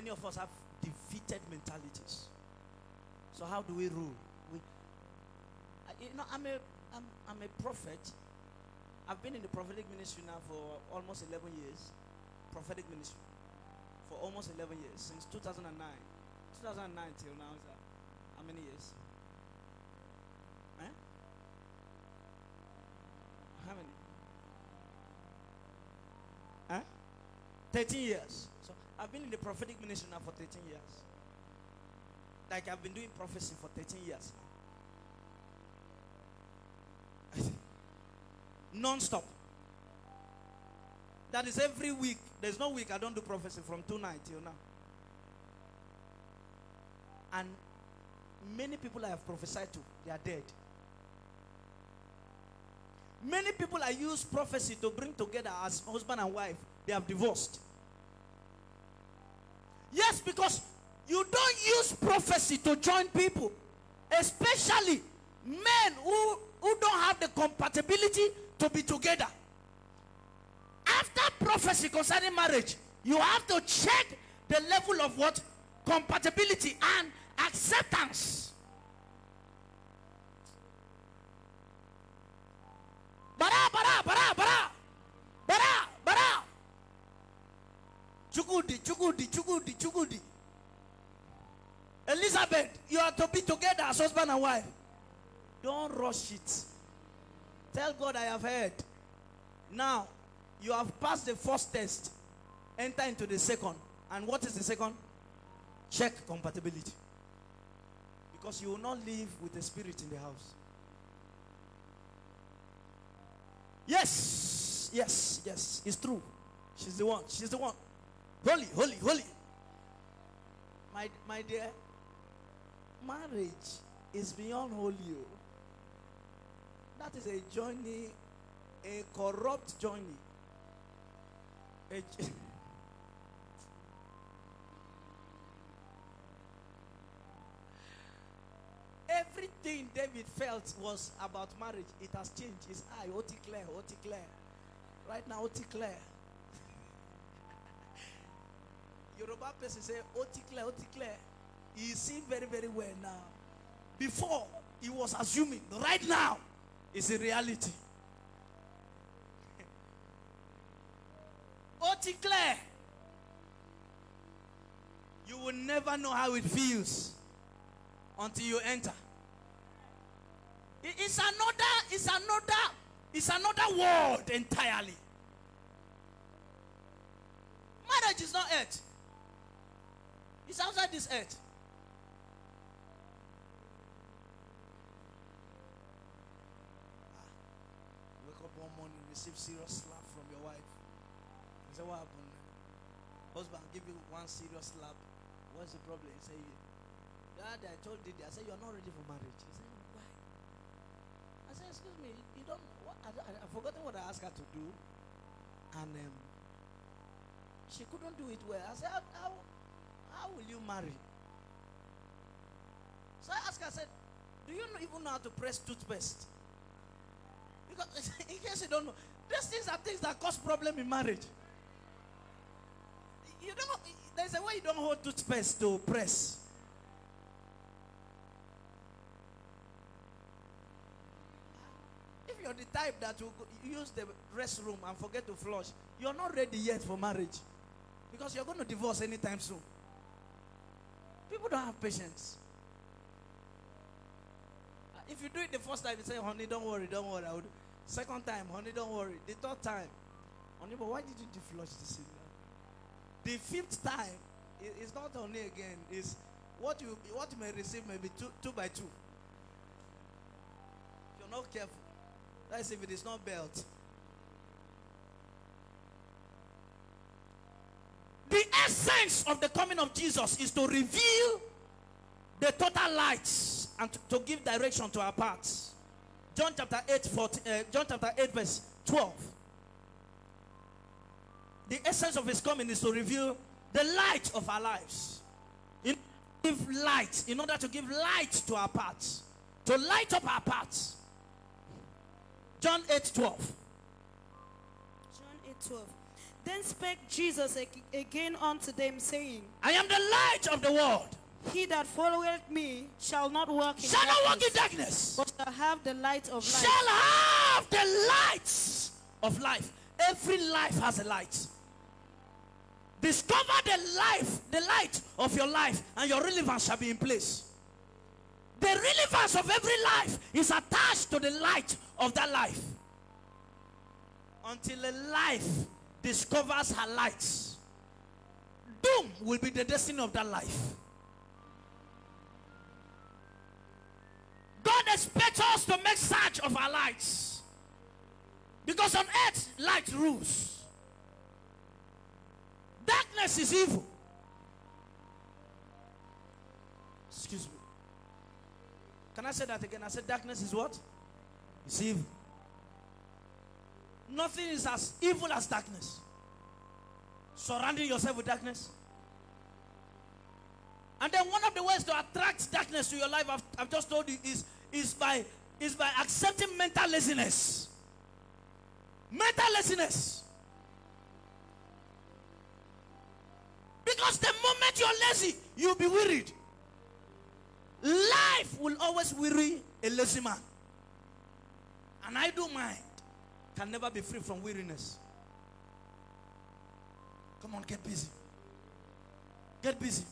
Many of us have defeated mentalities. So how do we rule? We, you know, I'm a, I'm, I'm a prophet. I've been in the prophetic ministry now for almost 11 years. Prophetic ministry for almost 11 years since 2009. 2009 till now is that how many years? Eh? How many? Huh? 13 years. So I've been in the prophetic ministry now for 13 years. Like I've been doing prophecy for 13 years. *laughs* Non-stop. That is every week. There's no week I don't do prophecy from tonight till now. And many people I have prophesied to, they are dead. Many people I use prophecy to bring together as husband and wife, they have divorced. Yes, because you don't use prophecy to join people, especially men who, who don't have the compatibility to be together. After prophecy concerning marriage, you have to check the level of what? Compatibility and acceptance. Bara, bara, bara, bara. Bara. Chukudi, chukudi, chukudi, chukudi. Elizabeth, you are to be together as husband and wife. Don't rush it. Tell God I have heard. Now, you have passed the first test. Enter into the second. And what is the second? Check compatibility. Because you will not live with the spirit in the house. Yes, yes, yes, it's true. She's the one. She's the one. Holy, holy, holy. My, my dear, marriage is beyond holy. oh. That is a journey, a corrupt journey. A *laughs* Everything David felt was about marriage. It has changed. His eye, Oti Claire, Oti Claire. Right now, Oti Claire. Yoruba person say oh, Oti Claire, Oti oh, Claire. He see very, very well now. Before, he was assuming. Right now, it's a reality. *laughs* Oh, Oti Claire. You will never know how it feels until you enter. It's another, it's another, it's another world entirely. Marriage is not earth. It's outside this earth. Ah, Wake up one morning, receive serious slap from your wife. You say, what happened? Husband give you one serious slap. What's the problem? He say, Dad, I told Didi, I said, you're not ready for marriage. He said, why? I said, excuse me, you don't, what, I, I, I've forgotten what I asked her to do. And um, she couldn't do it well. I said, how, how, how will you marry? So I asked her, I said, do you even know how to press toothpaste? Because *laughs* in case you don't know, these things are things that cause problem in marriage. You don't, there's a way you don't hold toothpaste to press. If you're the type that will use the restroom and forget to flush, you're not ready yet for marriage. Because you're going to divorce anytime soon. People don't have patience. If you do it the first time, you say, honey, don't worry, don't worry. I would. Second time, honey, don't worry. The third time, honey, but why did you deflush the cylinder? The fifth time, it's not honey again. It's what you what you may receive may be two two by two. If you're not careful. That's if it is not belt. The essence of the coming of Jesus is to reveal the total lights and to, to give direction to our paths. John chapter 8, 14, uh, John chapter 8, verse 12. The essence of his coming is to reveal the light of our lives. In give light, in order to give light to our paths, to light up our paths. John 8, 12. John 8 12. Then spake Jesus again unto them, saying, I am the light of the world. He that followeth me shall not walk in Shall not walk in darkness, darkness. but shall have the light of life. Shall have the lights of life. Every life has a light. Discover the life, the light of your life, and your relevance shall be in place. The relevance of every life is attached to the light of that life. Until a life discovers her lights, doom will be the destiny of that life. God expects us to make search of our lights. Because on earth, light rules. Darkness is evil. Excuse me. Can I say that again? I said darkness is what? It's evil. Nothing is as evil as darkness. Surrounding yourself with darkness. And then one of the ways to attract darkness to your life, I've, I've just told you, is, is, by, is by accepting mental laziness. Mental laziness. Because the moment you're lazy, you'll be wearied. Life will always weary a lazy man. An idle mind can never be free from weariness. Come on, get busy. Get busy.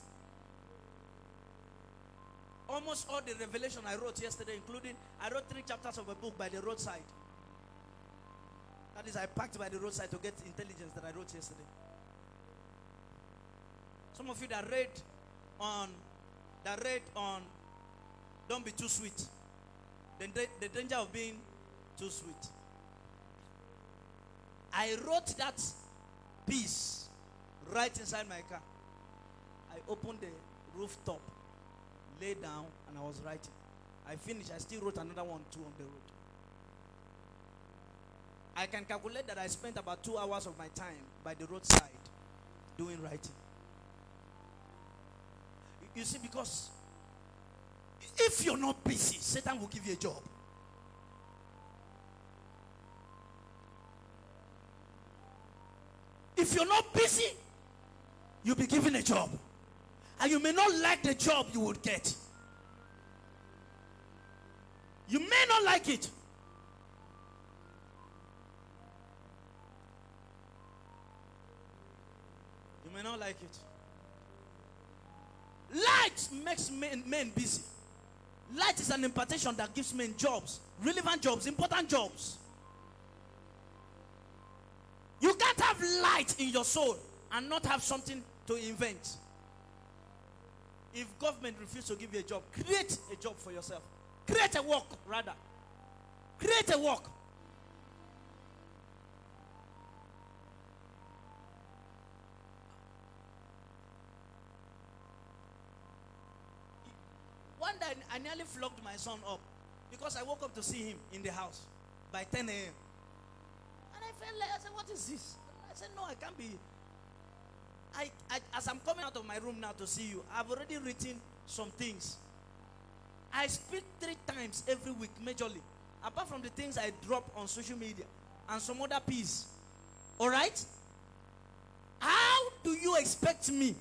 almost all the revelation I wrote yesterday, including I wrote three chapters of a book by the roadside. That is, I packed by the roadside to get intelligence that I wrote yesterday. Some of you that read on that read on don't be too sweet. The, the danger of being too sweet. I wrote that piece right inside my car. I opened the rooftop, lay down, and I was writing. I finished. I still wrote another one too on the road. I can calculate that I spent about two hours of my time by the roadside doing writing. You- You see, because if you're not busy, Satan will give you a job. If you're not busy, you'll be given a job. And you may not like the job you would get. You may not like it. You may not like it. Light makes men, men busy. Light is an impartation that gives men jobs, relevant jobs, important jobs. You can't have light in your soul and not have something to invent. If government refuses to give you a job, create a job for yourself. Create a work, rather. Create a work. One day I nearly flogged my son up because I woke up to see him in the house by 10 a.m. Felt like, I said, What is this? I said, No, I can't be. I, I, as I'm coming out of my room now to see you, I've already written some things. I speak three times every week, majorly. Apart from the things I drop on social media and some other piece. All right? How do you expect me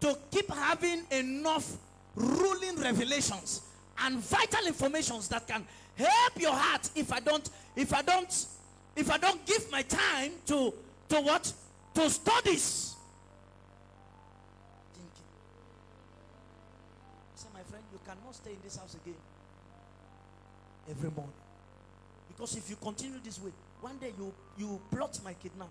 to keep having enough ruling revelations and vital informations that can help your heart if I don't if I don't if I don't give my time to to what? To studies. Thinking I say my friend you cannot stay in this house again every morning. Because if you continue this way one day you you plot my kidnap.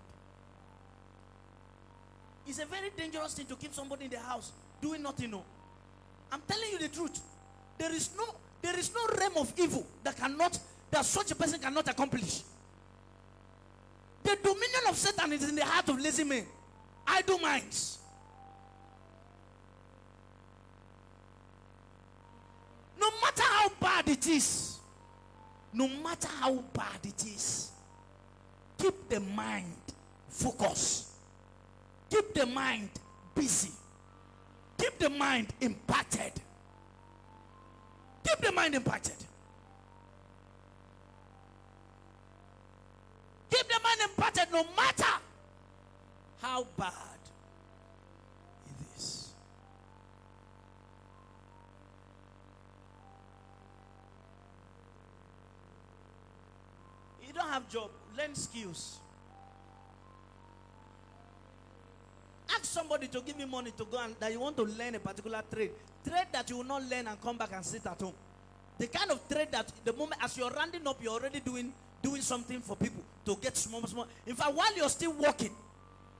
It's a very dangerous thing to keep somebody in the house doing nothing no. I'm telling you the truth. There is no there is no realm of evil that cannot that such a person cannot accomplish. The dominion of Satan is in the heart of lazy men, idle minds. No matter how bad it is, no matter how bad it is, keep the mind focused. Keep the mind busy. Keep the mind impacted. Keep the mind impacted. Keep the mind impacted no matter how bad it is. You don't have job, learn skills. Ask somebody to give you money to go and that you want to learn a particular trade. Trade that you will not learn and come back and sit at home. The kind of trade that the moment as you're rounding up, you're already doing doing something for people to get small, small. In fact, while you're still working,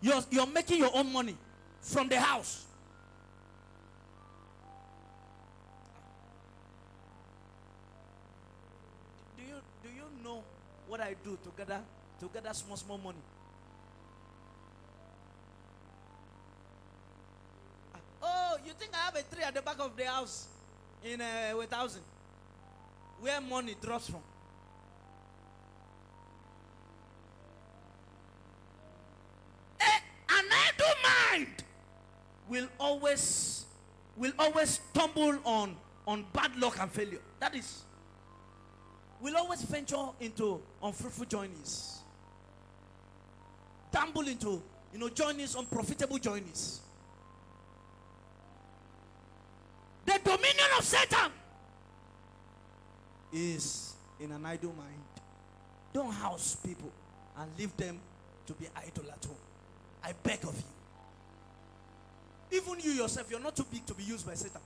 you're you're making your own money from the house. Do you do you know what I do to gather to gather small small money? Oh, you think I have a tree at the back of the house in uh, a thousand where money drops from? A, an idle mind will always will always stumble on on bad luck and failure. That is, will always venture into unfruitful journeys, tumble into you know journeys, unprofitable journeys. The dominion of Satan is in an idle mind. Don't house people and leave them to be idle at home. I beg of you. Even you yourself, you're not too big to be used by Satan.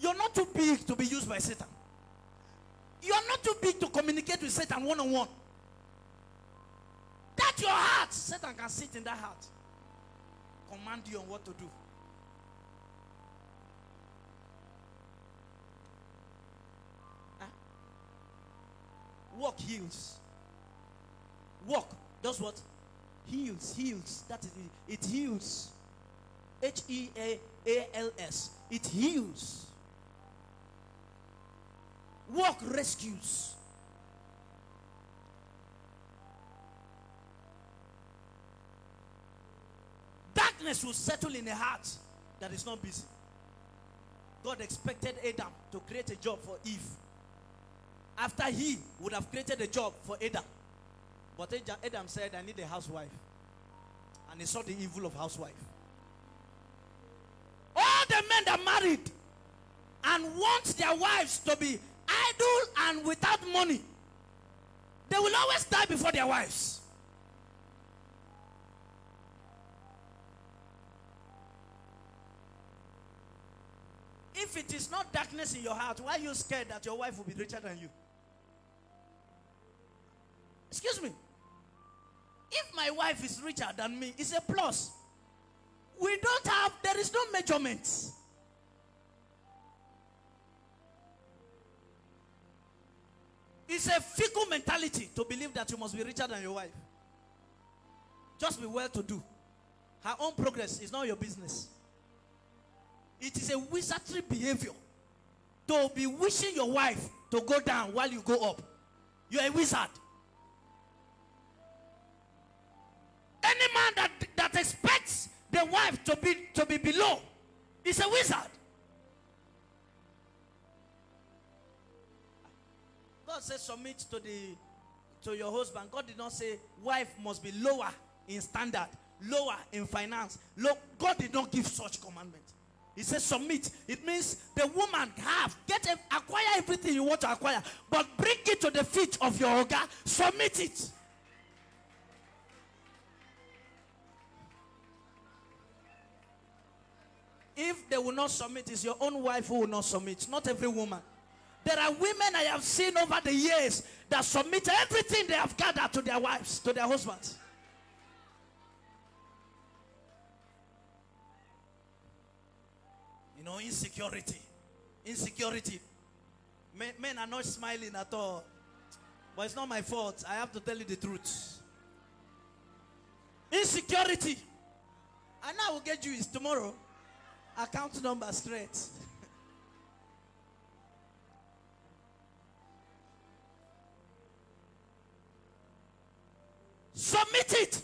You're not too big to be used by Satan. You are not too big to communicate with Satan one on one. That's your heart. Satan can sit in that heart, command you on what to do. Huh? Walk heals. Walk does what? Heals, heals. That is it. It heals. H E A A L S. It heals. Walk rescues. Darkness will settle in a heart that is not busy. God expected Adam to create a job for Eve. After he would have created a job for Adam. But Adam- Adam said, I need a housewife. And he saw the evil of housewife. The men that married and want their wives to be idle and without money, they will always die before their wives. If it is not darkness in your heart, why are you scared that your wife will be richer than you? Excuse me. If my wife is richer than me, it's a plus. We don't have, there is no measurements. It's a fickle mentality to believe that you must be richer than your wife. Just be well to do. Her own progress is not your business. It is a wizardry behavior to be wishing your wife to go down while you go up. You're a wizard. Any man that, that expects the wife to be to be below is a wizard. God says submit to the to your husband. God did not say wife must be lower in standard, lower in finance. Look, God did not give such commandment. He says submit. It means the woman have get acquire everything you want to acquire, but bring it to the feet of your oga. Submit it. If they will not submit, it's your own wife who will not submit, not every woman. There are women I have seen over the years that submit everything they have gathered to their wives, to their husbands. You know, insecurity. Insecurity. Men, men are not smiling at all. But it's not my fault. I have to tell you the truth. Insecurity. And I will get you is tomorrow. Account number straight. Submit it.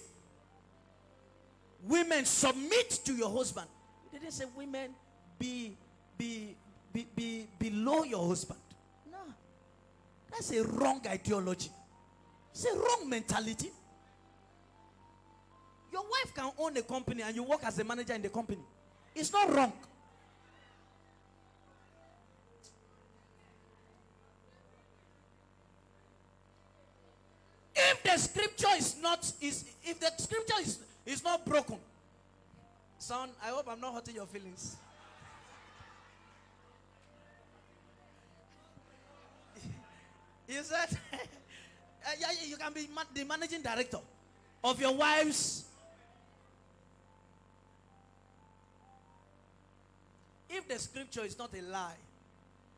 Women, submit to your husband. He didn't say women be be be, be below your husband. No. That's a wrong ideology. It's a wrong mentality. Your wife can own a company and you work as a manager in the company. It's not wrong. If the scripture is not is if the scripture is is not broken, son, I hope I'm not hurting your feelings. *laughs* You said, *laughs* uh, yeah, you can be the managing director of your wife's. If the scripture is not a lie,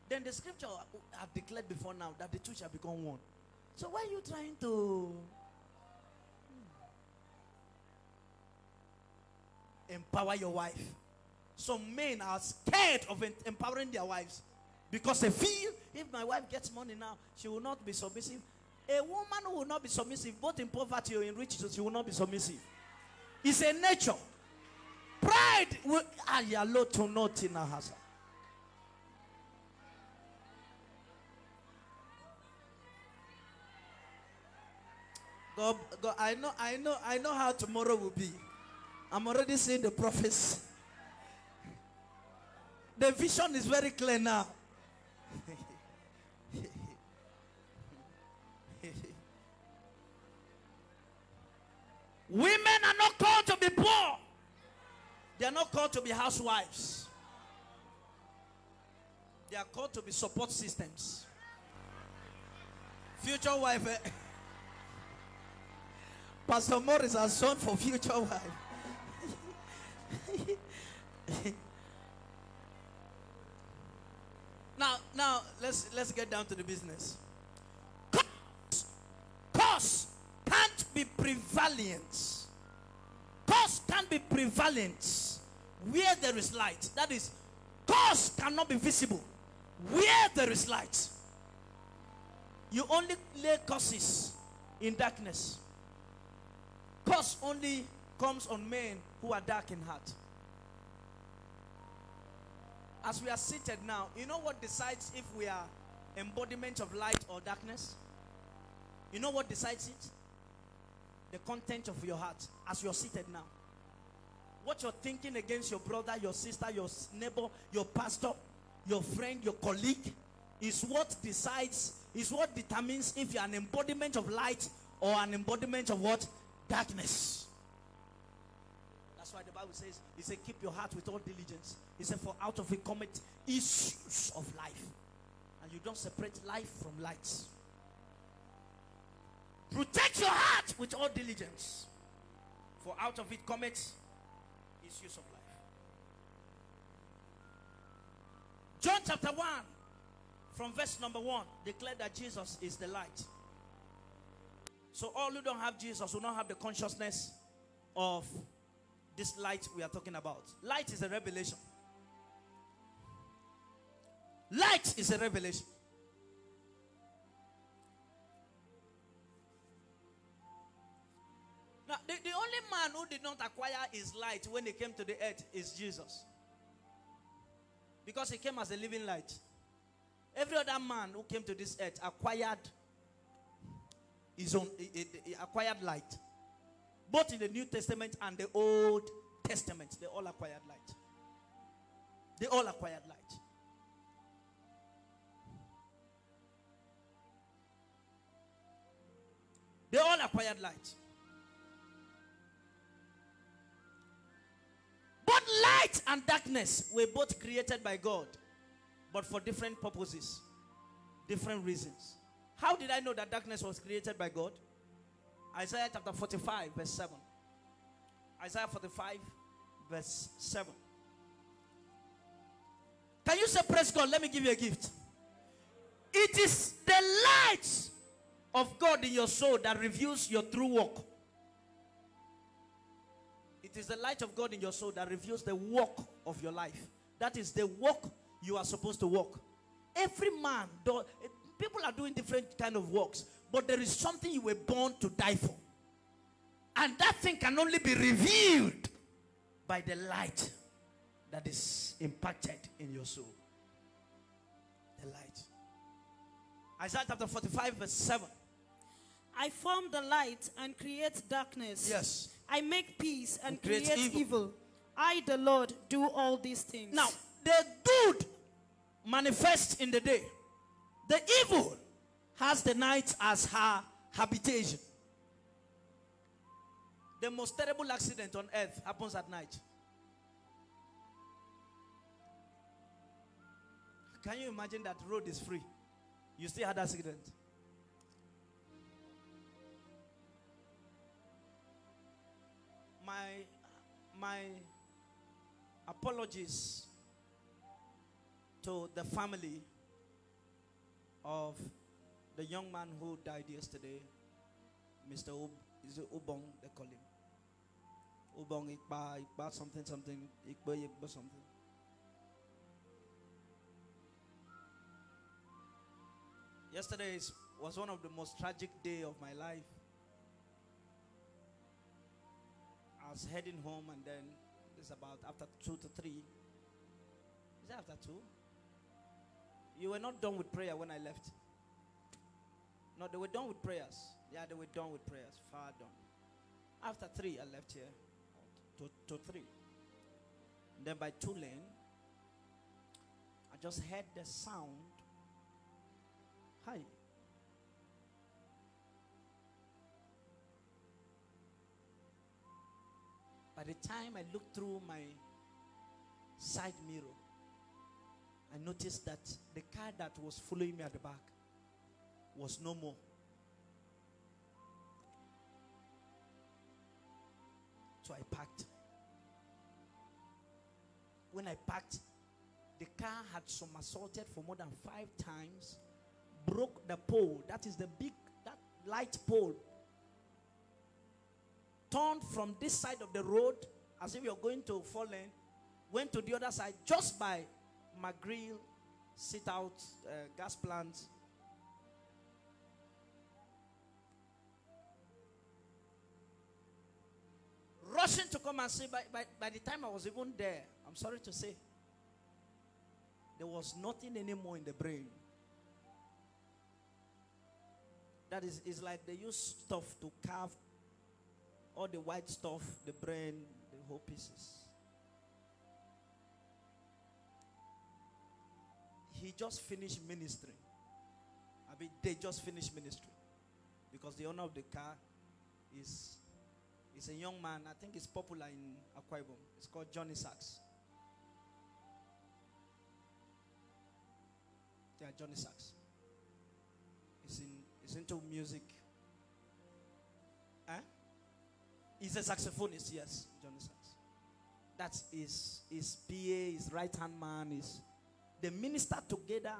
then the scripture have declared before now that the two shall become one. So why are you trying to empower your wife? Some men are scared of empowering their wives because they feel if my wife gets money now, she will not be submissive. A woman who will not be submissive, both in poverty or in riches, she will not be submissive. It's a nature. Pride will ah, ayalo to not in house. God, God, I know, I know, I know how tomorrow will be. I'm already seeing the prophets. The vision is very clear now. *laughs* Women are not called to be poor. They are not called to be housewives. they are called to be support systems. Future wife. eh? *laughs* Pastor Morris has son for future wife. *laughs* now, now let's let's get down to the business. Cause can't be prevalent. Cause can't be prevalent where there is light. That is, cause cannot be visible where there is light. You only lay causes in darkness. Cause only comes on men who are dark in heart. As we are seated now, you know what decides if we are embodiment of light or darkness? You know what decides it? The content of your heart as you're seated now. What you're thinking against your brother, your sister, your neighbor, your pastor, your friend, your colleague is what decides, is what determines if you're an embodiment of light or an embodiment of what? Darkness. That's why the Bible says, He said, keep your heart with all diligence. He said, for out of it cometh issues of life. And you don't separate life from light. Protect your heart with all diligence. For out of it cometh issues of life. John chapter 1, from verse number 1, declare that Jesus is the light. So all who don't have Jesus will not have the consciousness of this light we are talking about. Light is a revelation. Light is a revelation. Now, the, the only man who did not acquire his light when he came to the earth is Jesus. Because he came as a living light. Every other man who came to this earth acquired his own acquired light. Both in the New Testament and the Old Testament, they all acquired light. They all acquired light. They all acquired light. Both light and darkness were both created by God, but for different purposes, different reasons. How did I know that darkness was created by God? Isaiah chapter 45, verse 7. Isaiah 45, verse 7. Can you say, Praise God? Let me give you a gift. It is the light of God in your soul that reveals your true walk. It is the light of God in your soul that reveals the walk of your life. That is the walk you are supposed to walk. Every man, do, people are doing different kind of walks, but there is something you were born to die for, and that thing can only be revealed by the light that is impacted in your soul. The light. Isaiah chapter 45, verse 7. I form the light and create darkness. Yes. I make peace and, And create create, evil. evil. I, the Lord, do all these things. Now, the good manifests in the day, the evil has the night as her habitation. The most terrible accident on earth happens at night. Can you imagine that road is free? You still had accident. My my apologies to the family of the young man who died yesterday, Mr. Ub, is it Ubong, they call him. Ubong Ikba, Ikba something, something, Ikba, Ikba something. Yesterday was one of the most tragic day of my life. I was heading home and then it's about after two to three. Is it after two? You were not done with prayer when I left. No, they were done with prayers. Yeah, they were done with prayers. Far done. After three, I left here. To, to three. then by two lane, I just heard the sound. Hi. By the time I looked through my side mirror, I noticed that the car that was following me at the back was no more. So I parked. When I parked, the car had somersaulted for more than five times, broke the pole. That is the big that light pole. Turned from this side of the road as if you're going to Fallen, went to the other side just by McGrill sit out uh, gas plant. Rushing to come and see, by, by, by the time I was even there, I'm sorry to say, there was nothing anymore in the brain. That is, is like they use stuff to carve all the white stuff, the brain, the whole pieces. He just finished ministry. I mean, they just finished ministry because the owner of the car is is a young man. I think he's popular in Akwa. It's called Johnny Sachs. Yeah, Johnny Sachs. He's in he's into music. He's a saxophonist, yes, Johnny Sachs. That's his his PA, his right hand man, is they minister together.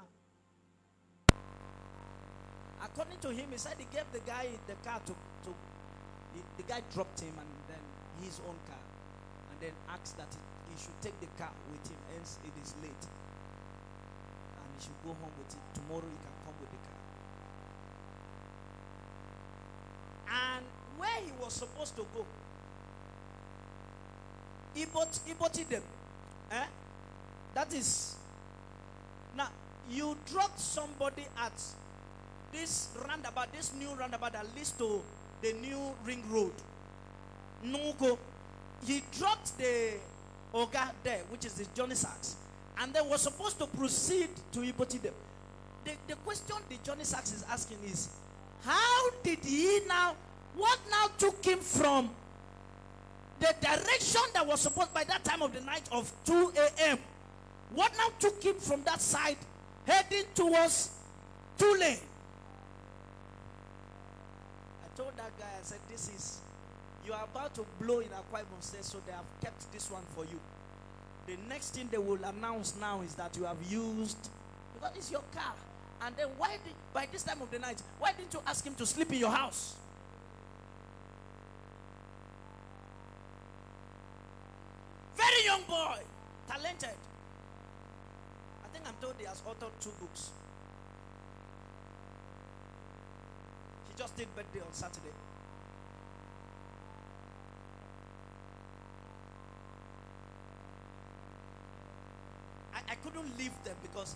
According to him, he said he gave the guy the car to, to the, the guy dropped him and then his own car and then asked that he, he should take the car with him, hence it is late. And he should go home with it. Tomorrow he can come with the car. And where he was supposed to go, he bought he bought them. Eh? That is now you dropped somebody at this roundabout, this new roundabout that leads to the new ring road. No go. He dropped the Oga there, which is the Johnny Sachs, and they were supposed to proceed to Iboti them. The, the question the Johnny Sachs is asking is, how did he now, what now took him from the direction that was supposed by that time of the night of 2 a.m. What now took him from that side heading towards Tule? I told that guy, I said, This is, you are about to blow in Akwa Ibom so they have kept this one for you. The next thing they will announce now is that you have used, because it's your car. And then why did, by this time of the night, why didn't you ask him to sleep in your house? Very young boy, talented. I think I'm told he has authored two books. He just did birthday on Saturday. I, I couldn't leave them because,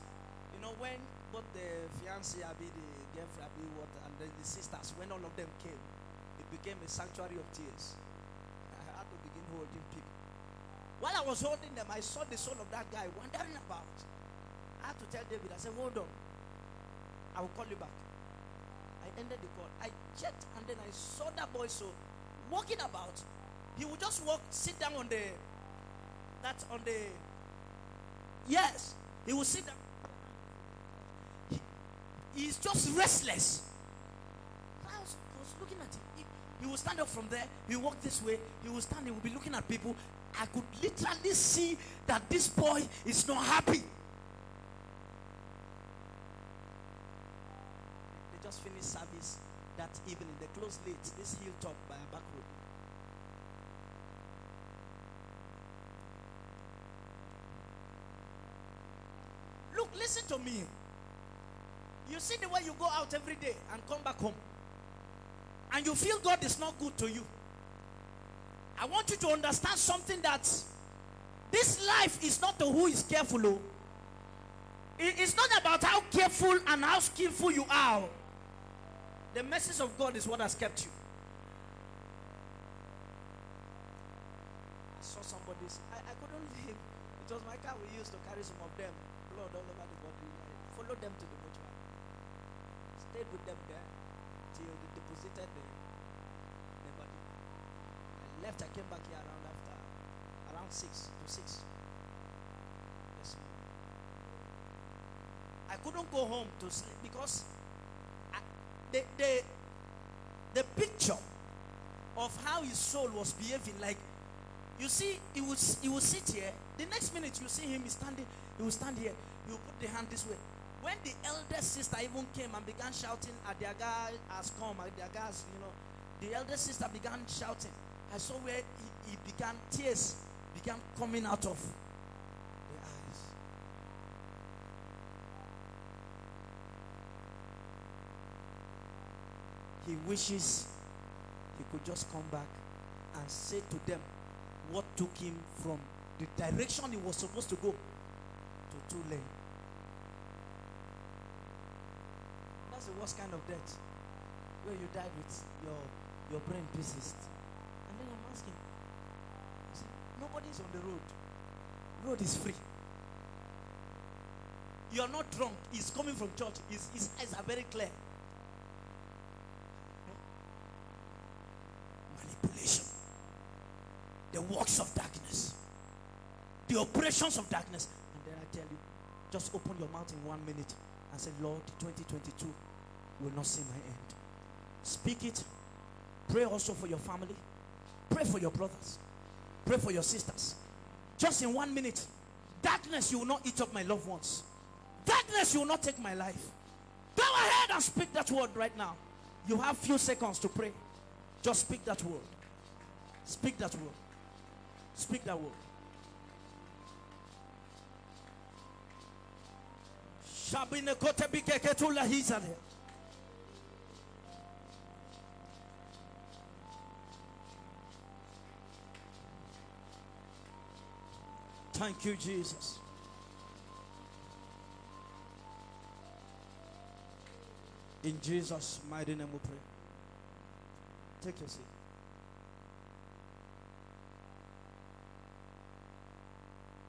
you know, when both the fiancé, Abi, the girlfriend, Abi, what, and then the sisters, when all of them came, it became a sanctuary of tears. I had to begin holding people. While I was holding them, I saw the soul of that guy wandering about. I had to tell David, I said, hold on. I will call you back. I ended the call. I checked and then I saw that boy so walking about. He would just walk, sit down on the that's on the yes. He will sit down. He, he's just restless. I was, I was looking at him. He, he will stand up from there. He will walk this way. He will stand. He will be looking at people. I could literally see that this boy is not happy. They just finished service that evening. They closed late. This hilltop by a back road. Look, listen to me. You see the way you go out every day and come back home, and you feel God is not good to you. I want you to understand something that this life is not who is careful. oh. It's not about how careful and how skillful you are. Oh. The message of God is what has kept you. I saw somebody's. I, I couldn't *laughs* leave. It was my car we used to carry some of them. Blood all over the body. Followed them to the mortuary. Stayed with them there till they deposited the, the body. I left. I came back here around after around six to six. Yes, ma'am. couldn't go home to sleep because I, the, the, the picture of how his soul was behaving, like you see, he would he would sit here. The next minute you see him, standing, he will stand here, he will put the hand this way. When the elder sister even came and began shouting, at their guy has come, at their guys, you know, the elder sister began shouting. I saw where he, he began, tears began coming out of the eyes. He wishes he could just come back and say to them what took him from the direction he was supposed to go to two lane. That's the worst kind of death. Where you died with your your brain pieces. Nobody's on the road. Road is free. You are not drunk. He's coming from church. His, his eyes are very clear. Manipulation. The works of darkness. The operations of darkness. And then I tell you, just open your mouth in one minute and say, Lord, 2022 will not see my end. Speak it. Pray also for your family. Pray for your brothers. Pray for your sisters. Just in one minute. Darkness, you will not eat up my loved ones. Darkness, you will not take my life. Go ahead and speak that word right now. You have few seconds to pray. Just speak that word. Speak that word. Speak that word. Shabine kote hizale. Thank you, Jesus. In Jesus' mighty name we pray. Take your seat.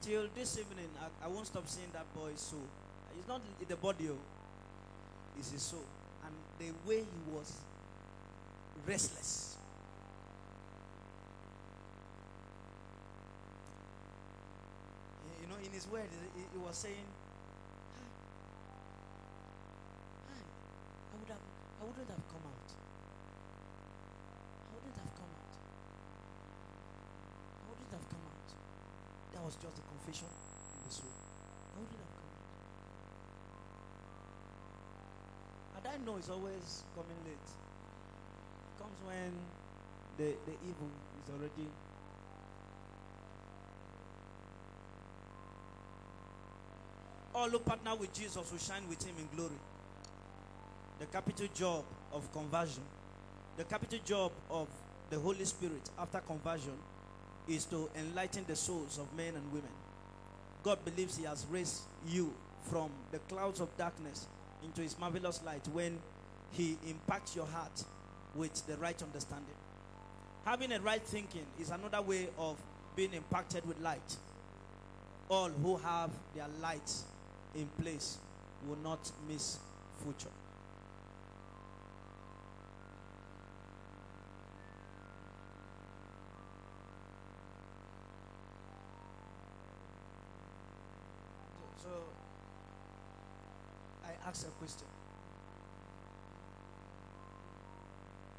Till this evening, I, I won't stop seeing that boy's soul. It's not the body, oh. it's his soul. And the way he was restless. You know, in his word, he, was saying, Hi. Hi. I would have I wouldn't have come out. I wouldn't have come out. I wouldn't have come out. That was just a confession in the soul. I wouldn't have come out. And I know it's always coming late. It comes when the, the evil is already all who partner with Jesus will shine with him in glory. The capital job of conversion, the capital job of the Holy Spirit after conversion is to enlighten the souls of men and women. God believes He has raised you from the clouds of darkness into His marvelous light when He impacts your heart with the right understanding. Having a right thinking is another way of being impacted with light. All who have their lights in place will not miss future. So, I ask a question.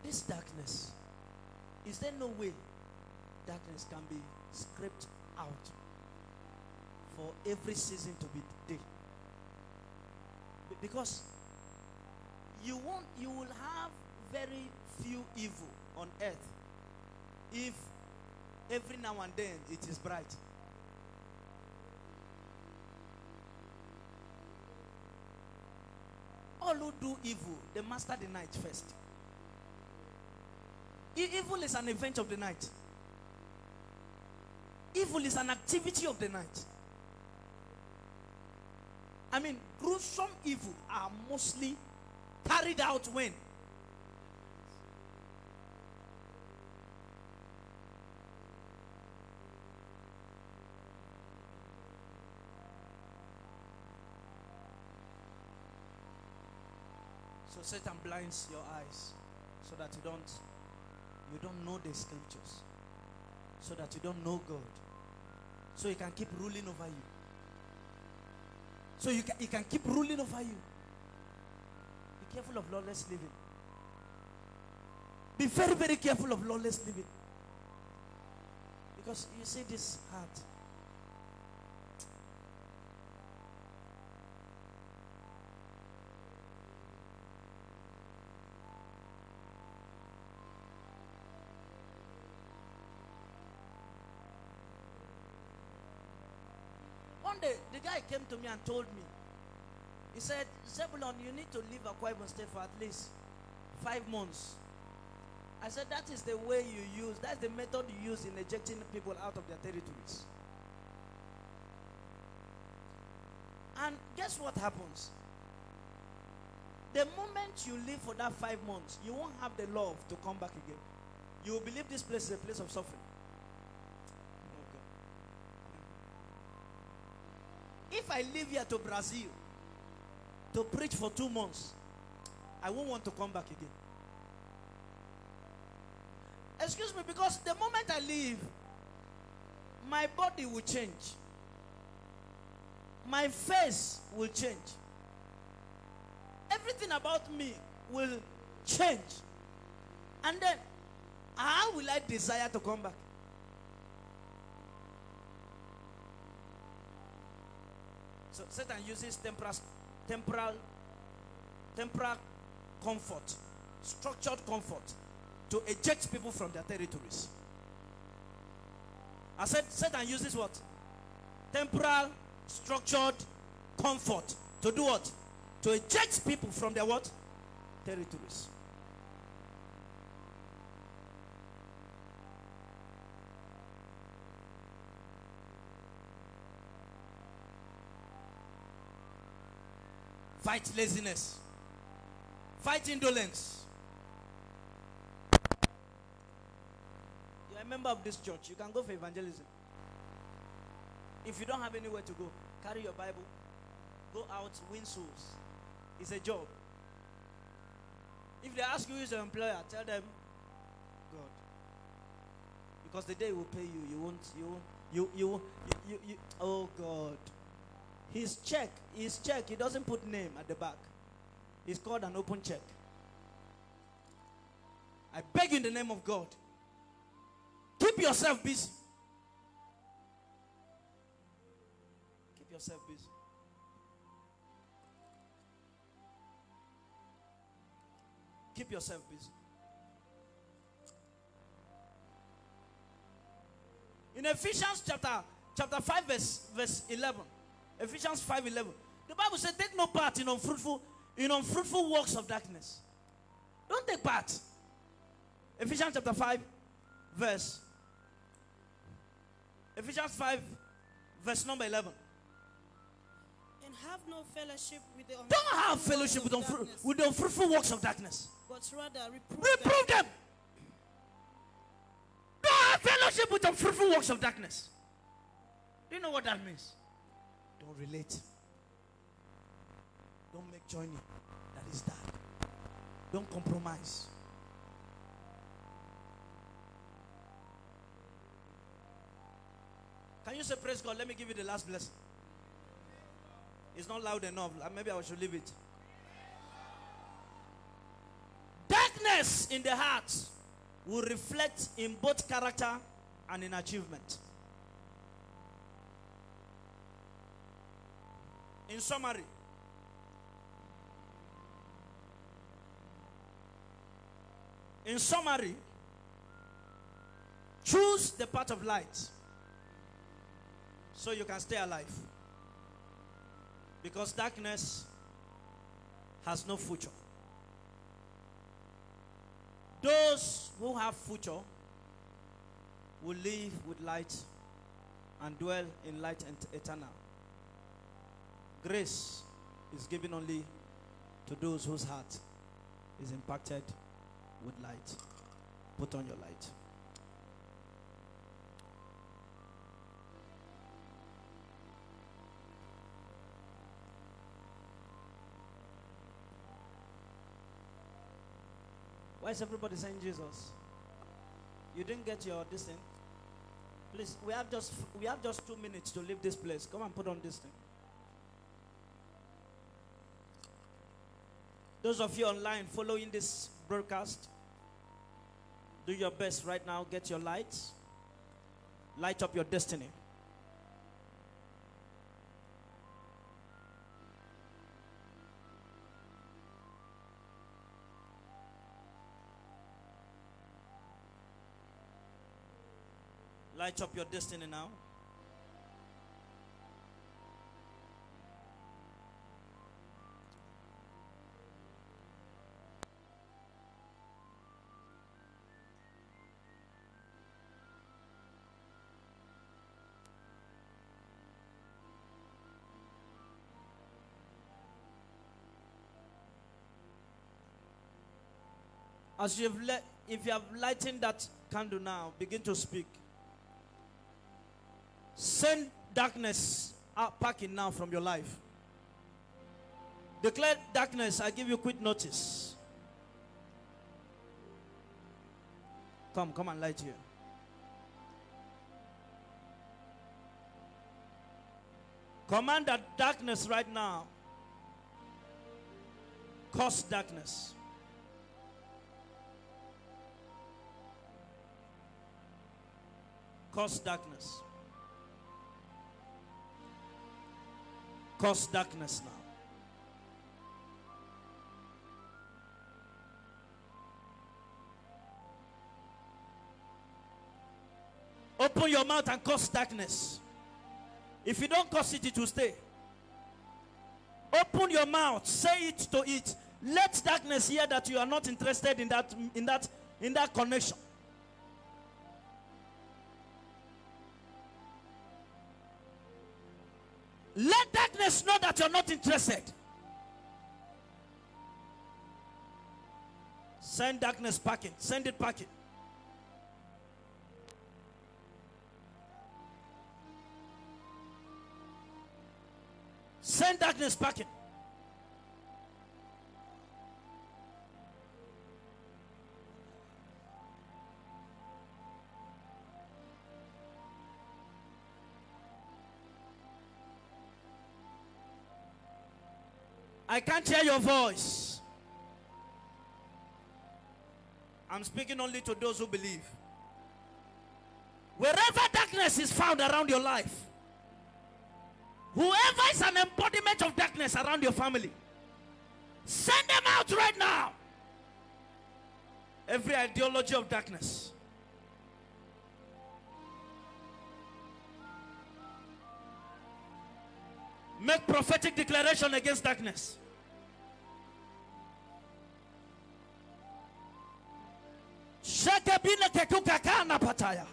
This darkness, is there no way darkness can be scraped out for every season to be day? Be- Because you won't you will have very few evil on earth if every now and then it is bright. All who do evil, they master the night first. Evil is an event of the night. Evil is an activity of the night. I mean, gruesome evil are mostly carried out when? So Satan blinds your eyes so that you don't you don't know the scriptures. So that you don't know God. So he can keep ruling over you. So you can, he can keep ruling over you. Be careful of lawless living. Be very, very careful of lawless living. Because you see this heart. Day, the guy came to me and told me, he said, Zebulon, you need to leave Akwa Ibom State for at least five months. I said, that is the way you use, that's the method you use in ejecting people out of their territories. And guess what happens? The moment you leave for that five months, you won't have the love to come back again. You will believe this place is a place of suffering. If I leave here to Brazil to preach for two months, I won't want to come back again. Excuse me, because the moment I leave, my body will change, my face will change, everything about me will change. And then, how will I desire to come back? So Satan uses temporal, temporal, temporal comfort, structured comfort, to eject people from their territories. I said Satan uses what? Temporal, structured comfort to do what? To eject people from their what? Territories. Fight laziness. Fight indolence. You're a member of this church. You can go for evangelism. If you don't have anywhere to go, carry your Bible, go out, win souls. It's a job. If they ask you who's your employer, tell them God. Because the day will pay you, you won't, you won't, you, you, you, you, you oh God. His check, his check, he doesn't put name at the back. It's called an open check. I beg you in the name of God. Keep yourself busy. Keep yourself busy. Keep yourself busy. In Ephesians chapter chapter 5 verse verse 11. Ephesians 5 11. The Bible says, Take no part in unfruitful, in unfruitful works of darkness. Don't take part. Ephesians chapter 5, verse. Ephesians 5, verse number 11. And have no fellowship with the Don't have fellowship with, unfru- with the unfruitful works of darkness. but rather reprove, them. Reprove them. Don't have fellowship with unfruitful works of darkness. Do you know what that means? Don't relate. Don't make joining that is dark. Don't compromise. Can you say praise God? Let me give you the last blessing. It's not loud enough. Uh, Maybe I should leave it. Darkness in the heart will reflect in both character and in achievement. In summary, in summary, choose the path of light so you can stay alive. Because darkness has no future. Those who have future will live with light and dwell in light and eternal. Grace is given only to those whose heart is impacted with light. Put on your light. Why is everybody saying Jesus? You didn't get your this thing. Please, we have just we have just two minutes to leave this place. Come and put on this thing. Those of you online following this broadcast, do your best right now. Get your lights. Light up your destiny. Light up your destiny now. As you have le- if you have lightened that candle now, begin to speak. Send darkness out packing now from your life. Declare darkness, I give you quick notice. Come, come and light here. Command that darkness right now. Cause darkness. Cause darkness. Cause darkness now. Open your mouth and cause darkness. If you don't cause it, it will stay. Open your mouth, say it to it. Let darkness hear that you are not interested in that in that in that connection. Let darkness know that you're not interested. Send darkness packing. Send it packing. Send darkness packing. I can't hear your voice. I'm speaking only to those who believe. Wherever darkness is found around your life, whoever is an embodiment of darkness around your family, send them out right now. Every ideology of darkness. Make prophetic declaration against darkness. Shakabina kekuka kana pataya.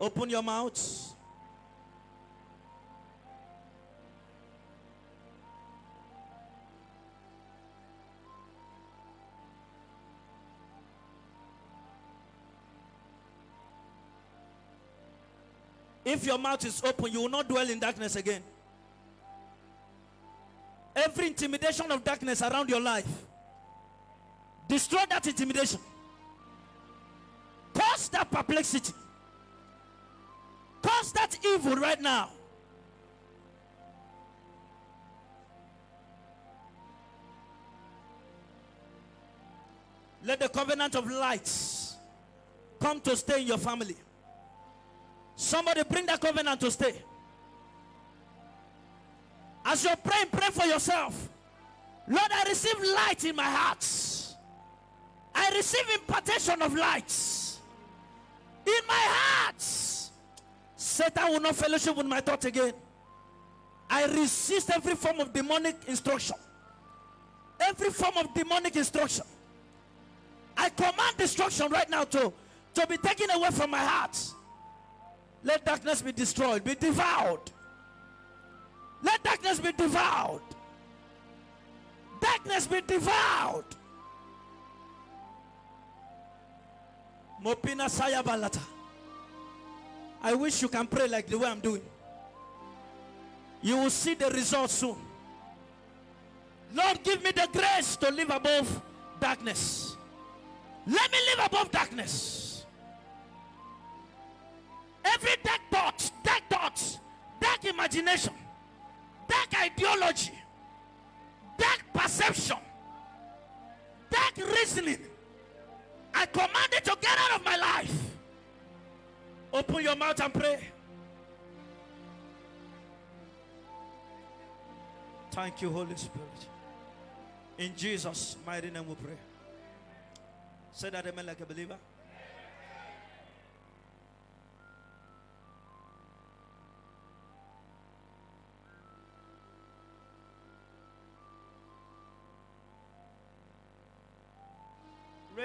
Open your mouth. If your mouth is open, you will not dwell in darkness again. Every intimidation of darkness around your life, destroy that intimidation. Cause that perplexity. Cause that evil right now. Let the covenant of lights come to stay in your family. Somebody bring that covenant to stay. As you're praying, pray for yourself. Lord, I receive light in my heart. I receive impartation of light in my heart. Satan will not fellowship with my thought again. I resist every form of demonic instruction. Every form of demonic instruction. I command destruction right now to, to be taken away from my heart. Let darkness be destroyed, be devoured. Let darkness be devoured. Darkness be devoured. Mopina Saya Balata. I wish you can pray like the way I'm doing. You will see the result soon. Lord, give me the grace to live above darkness. Let me live above darkness. Every dark thought, dark thoughts, dark imagination, dark ideology, dark perception, dark reasoning. I command it to get out of my life. Open your mouth and pray. Thank you, Holy Spirit. In Jesus' mighty name we pray. Say that amen like a believer.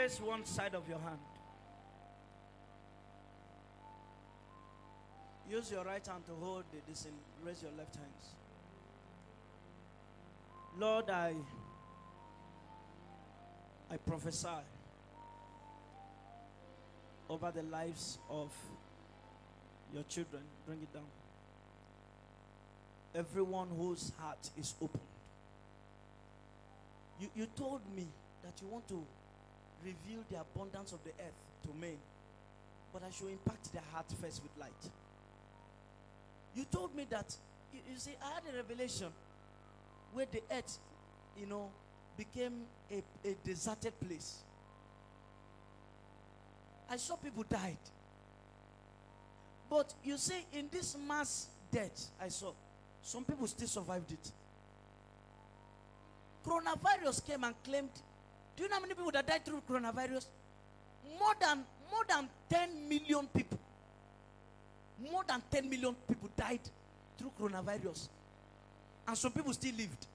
Raise one side of your hand. Use your right hand to hold the. Raise your left hand. Lord, I I prophesy over the lives of your children. Bring it down. Everyone whose heart is opened. You, you told me that you want to reveal the abundance of the earth to men, but I should impact their heart first with light. You told me that, you, you see, I had a revelation where the earth, you know, became a, a deserted place. I saw people died. But you see, in this mass death, I saw some people still survived it. Coronavirus came and claimed. Do you know how many people that died through coronavirus? More than more than 10 million people. More than 10 million people died through coronavirus. And some people still lived.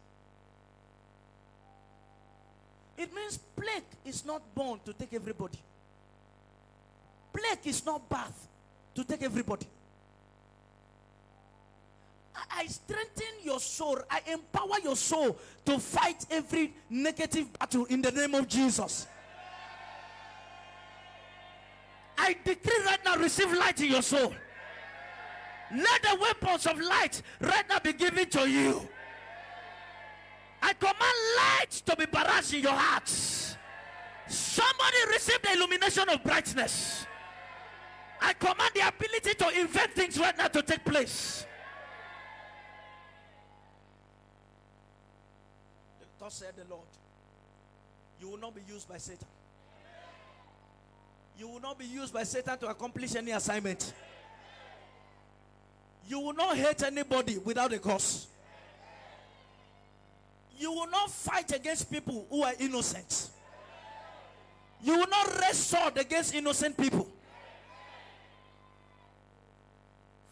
It means plague is not born to take everybody. Plague is not birth to take everybody. I, strengthen your soul. I empower your soul to fight every negative battle in the name of Jesus. I decree right now, receive light in your soul. Let the weapons of light right now be given to you. I command light to be barraged in your hearts. Somebody receive the illumination of brightness. I command the ability to invent things right now to take place. Thus said the Lord, you will not be used by Satan. You will not be used by Satan to accomplish any assignment. You will not hate anybody without a cause. You will not fight against people who are innocent. You will not raise sword against innocent people.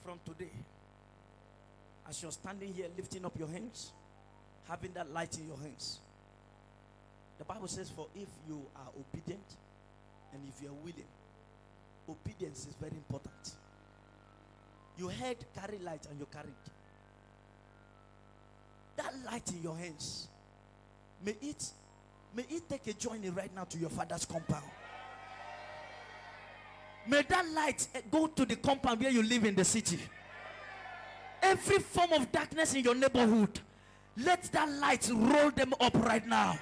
From today, as you're standing here lifting up your hands, having that light in your hands, the Bible says, For if you are obedient and if you are willing, obedience is very important. You heard carry light and you carried. That light in your hands, may it may it take a journey right now to your father's compound. May that light eh, go to the compound where you live in the city. Every form of darkness in your neighborhood, let that light roll them up right now.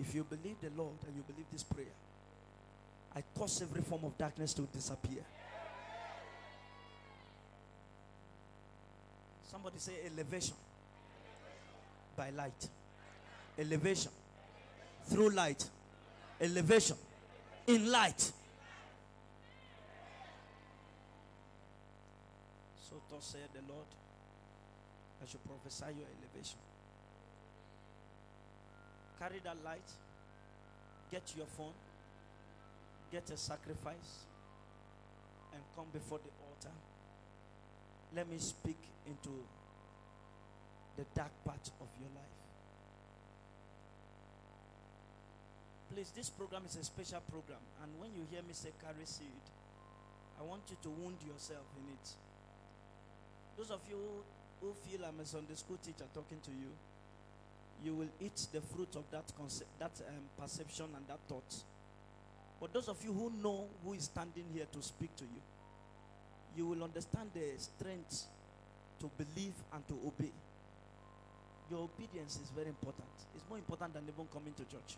If you believe the Lord and you believe this prayer, I cause every form of darkness to disappear. Somebody say elevation by light. Elevation through light. Elevation in light. So thus said the Lord, I should prophesy your elevation. Carry that light. Get your phone. Get a sacrifice. And come before the altar. Let me speak into the dark part of your life. Please, this program is a special program. And when you hear me say carry seed, I want you to wound yourself in it. Those of you who feel I'm a Sunday school teacher talking to you, you will eat the fruit of that concept, that um, perception and that thought. But those of you who know who is standing here to speak to you, you will understand the strength to believe and to obey. Your obedience is very important. It's more important than even coming to church.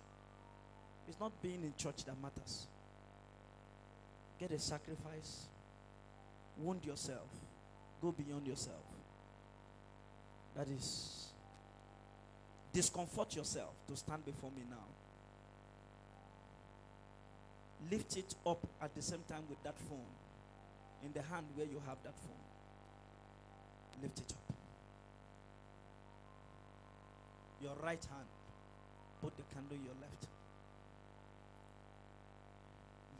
It's not being in church that matters. Get a sacrifice. Wound yourself. Go beyond yourself. That is discomfort yourself to stand before me now. Lift it up at the same time with that phone in the hand where you have that phone. Lift it up. Your right hand. Put the candle in your left.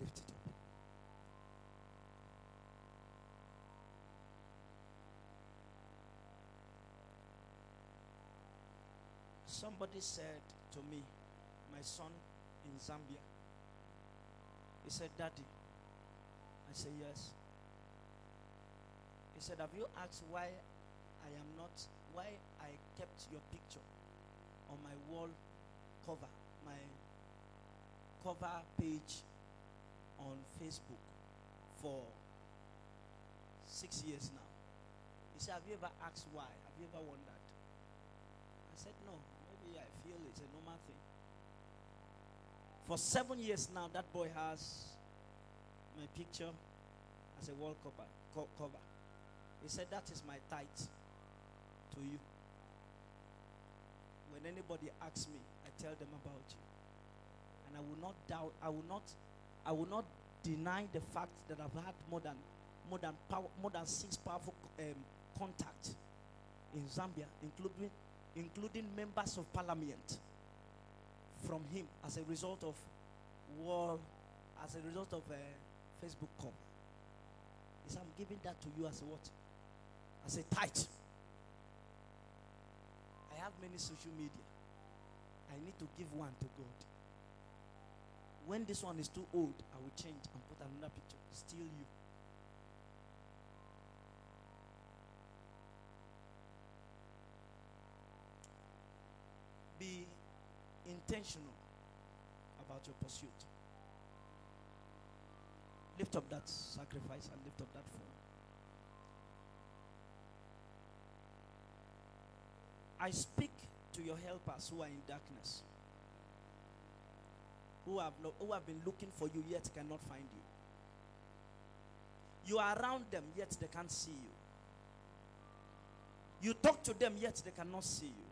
Lift it up. Somebody said to me, my son in Zambia, he said, Daddy. I said, Yes. He said, Have you asked why I am not, why I kept your picture on my wall cover, my cover page on Facebook for six years now? He said, Have you ever asked why? Have you ever wondered? I said, No. I feel it's a normal thing. For seven years now, that boy has my picture as a wall cover. Co- cover. He said, That is my tithe to you. When anybody asks me, I tell them about you. And I will not doubt, I will not, I will not deny the fact that I've had more than more than power, more than six powerful um, contacts in Zambia, including including members of parliament from him as a result of war, as a result of uh, Facebook com. He said, I'm giving that to you as a what? As a tithe. I have many social media. I need to give one to God. When this one is too old, I will change and put another picture. Still you. Be intentional about your pursuit. Lift up that sacrifice and lift up that phone. I speak to your helpers who are in darkness, who have, who have been looking for you yet cannot find you. You are around them yet they can't see you. You talk to them yet they cannot see you.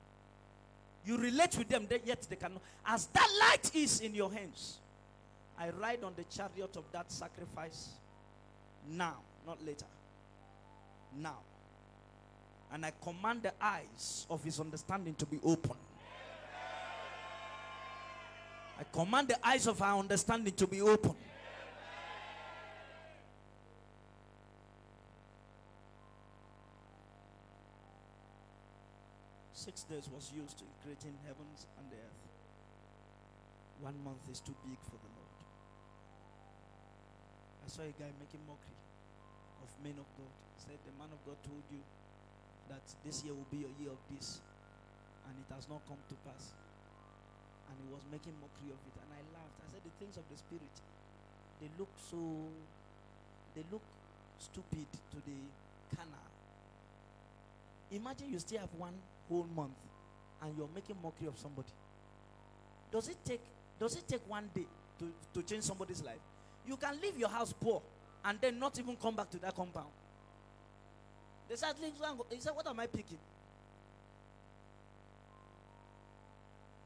You relate with them they- yet they cannot. As that light is in your hands, I ride on the chariot of that sacrifice now, not later. Now. And I command the eyes of his understanding to be open. I command the eyes of our understanding to be open. Six days was used in creating heavens and earth. One month is too big for the Lord. I saw a guy making mockery of men of God. He said, The man of God told you that this year will be your year of this, and it has not come to pass. And he was making mockery of it, and I laughed. I said, The things of the Spirit, they look so, they look stupid to the carnal. Imagine you still have one whole month and you're making mockery of somebody. Does it take does it take one day to, to change somebody's life? You can leave your house poor and then not even come back to that compound. They said. He said, What am I picking?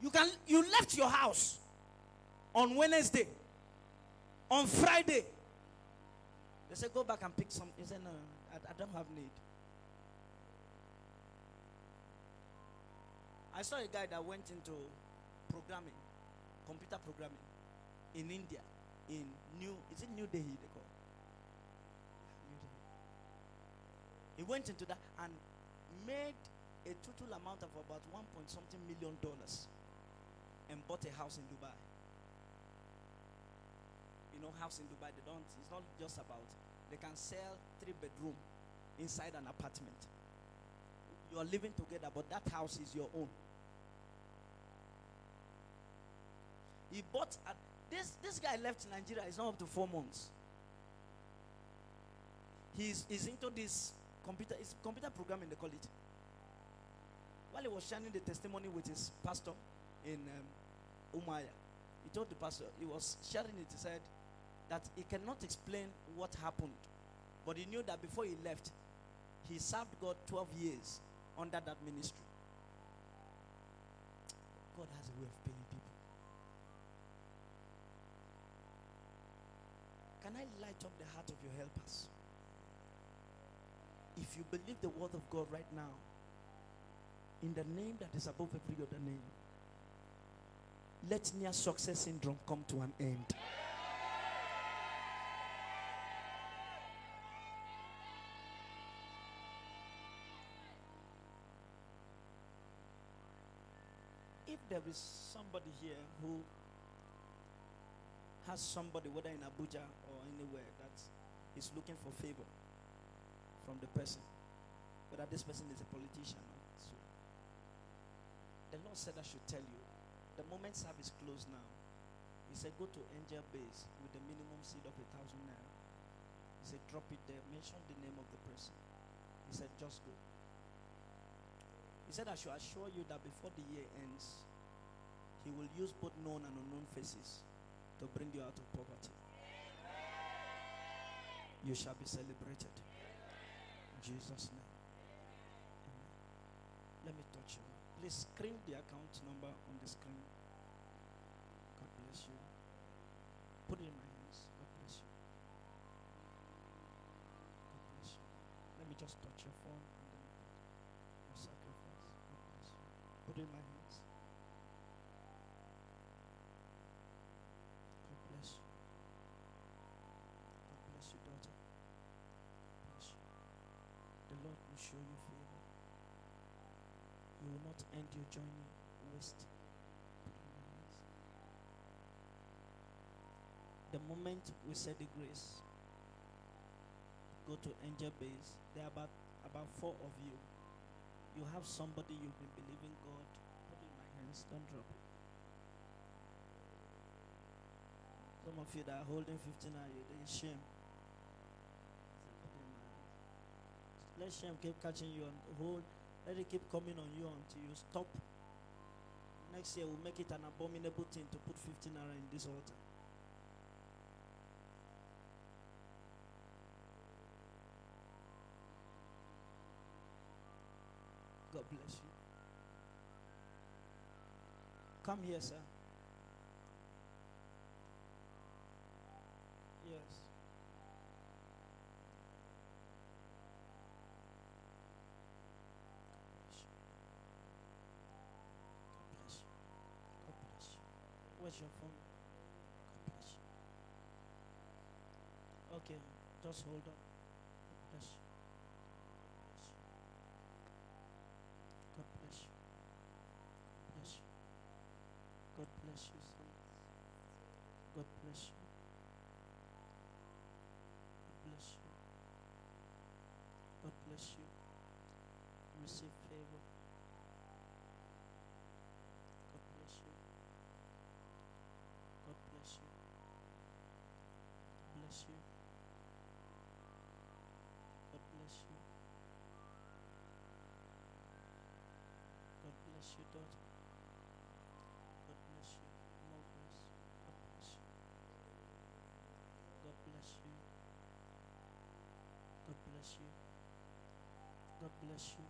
You can you left your house on Wednesday, on Friday. They said, Go back and pick some. He said, No, I, I don't have need. I saw a guy that went into programming, computer programming, in India, in New, is it New Delhi they call? New Delhi. He went into that and made a total amount of about one point something million dollars and bought a house in Dubai. You know, house in Dubai, they don't, it's not just about, they can sell three bedroom inside an apartment. You are living together, but that house is your own. He bought at this this guy left Nigeria is not up to four months. He's, he's into this computer it's computer programming they call it. While he was sharing the testimony with his pastor in um, Umaya, he told the pastor he was sharing it. He said that he cannot explain what happened, but he knew that before he left, he served God 12 years under that ministry. God has a way of paying people. Can I light up the heart of your helpers? If you believe the word of God right now, in the name that is above every other name, let near success syndrome come to an end. If there is somebody here who has somebody, whether in Abuja or anywhere, that is looking for favor from the person, whether this person is a politician or so, the Lord said I should tell you the moment service closed now, he said, Go to Angel Base with the minimum seed of a thousand naira. He said, Drop it there, mention the name of the person. He said, Just go. He said, I should assure you that before the year ends, he will use both known and unknown faces to bring you out of poverty. You shall be celebrated. In Jesus' name. Amen. Let me touch you. Please screen the account number on the screen. God bless you. Put it in my hands. God bless you. God bless you. Let me just touch your phone and then your sacrifice. God bless you. Put it in my hands. God bless you. God bless you, daughter. Bless you. Lord will show you favor. You will not end your journey waste. The moment we said the grace, go to angel base. There are about about four of you. You have somebody you've been believing God. Put in my hands. Don't drop it. Some of you that are holding 15 are you in shame. Let shame keep catching you and hold. Let it keep coming on you until you stop. Next year we'll make it an abominable thing to put 15 naira in this altar. God bless you. Come here, sir. Where's your phone? God bless you. Okay, just hold on. God bless you. God bless you. God bless you. God bless you, son. God bless you. God bless you. God bless you. Receive favor. God bless you. God bless you. Bless you. God bless you. God bless you, daughter. God bless you. More grace. God bless you. God bless you. God bless you. God bless you.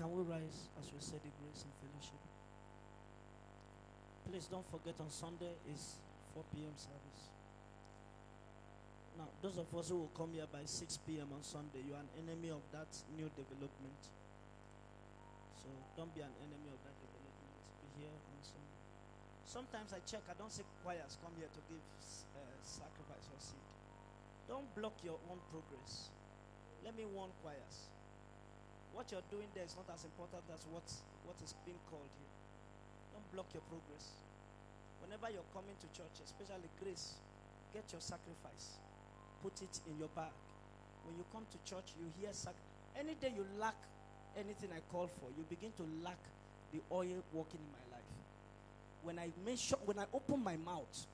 Can we rise as we say the grace and fellowship? Please don't forget on Sunday is 4 p.m. service. Those of us who will come here by 6 p.m. on Sunday, you are an enemy of that new development. So don't be an enemy of that development. Be here on Sunday. Sometimes I check, I don't see choirs come here to give uh, sacrifice or seed. Don't block your own progress. Let me warn choirs. What you're doing there is not as important as what, what is being called here. Don't block your progress. Whenever you're coming to church, especially grace, get your sacrifice. Put it in your bag. When you come to church, you hear sac- any day you lack anything I call for, you begin to lack the oil working in my life. When I mention, when I open my mouth,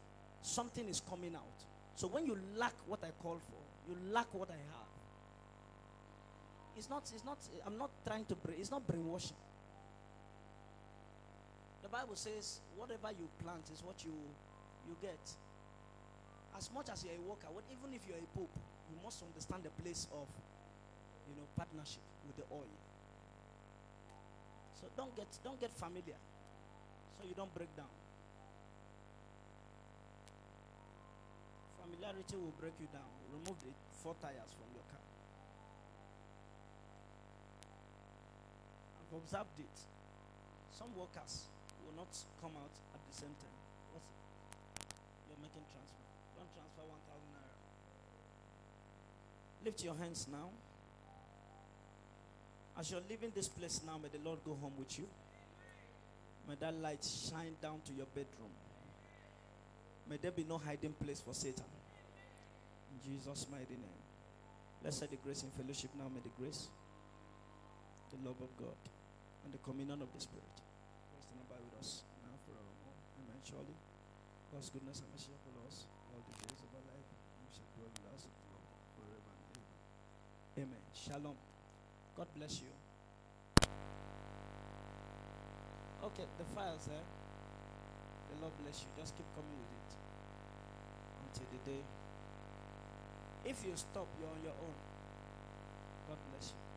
something is coming out. So when you lack what I call for, you lack what I have. It's not, it's not, I'm not trying to it's not brainwashing. The Bible says, whatever you plant is what you, you get. As much as you're a worker, what, even if you're a pope, you must understand the place of, you know, partnership with the oil. So don't get don't get familiar, so you don't break down. Familiarity will break you down. Remove the four tires from your car. I've observed it. Some workers will not come out at the same time. What's it? You're making transfer. Transfer 1,000 naira. Lift your hands now. As you're leaving this place now, may the Lord go home with you. May that light shine down to your bedroom. May there be no hiding place for Satan. In Jesus' mighty name. Let's say the grace in fellowship now. May the grace, the love of God, and the communion of the Spirit rest and abide with us now forevermore. Amen. Surely, God's goodness and mercy follow us all the days of our life. And we shall dwell with us of the Lord forever and ever. Amen. Shalom. God bless you. Okay, the files there. The Lord bless you. Just keep coming with it until the day. If you stop, you're on your own. God bless you.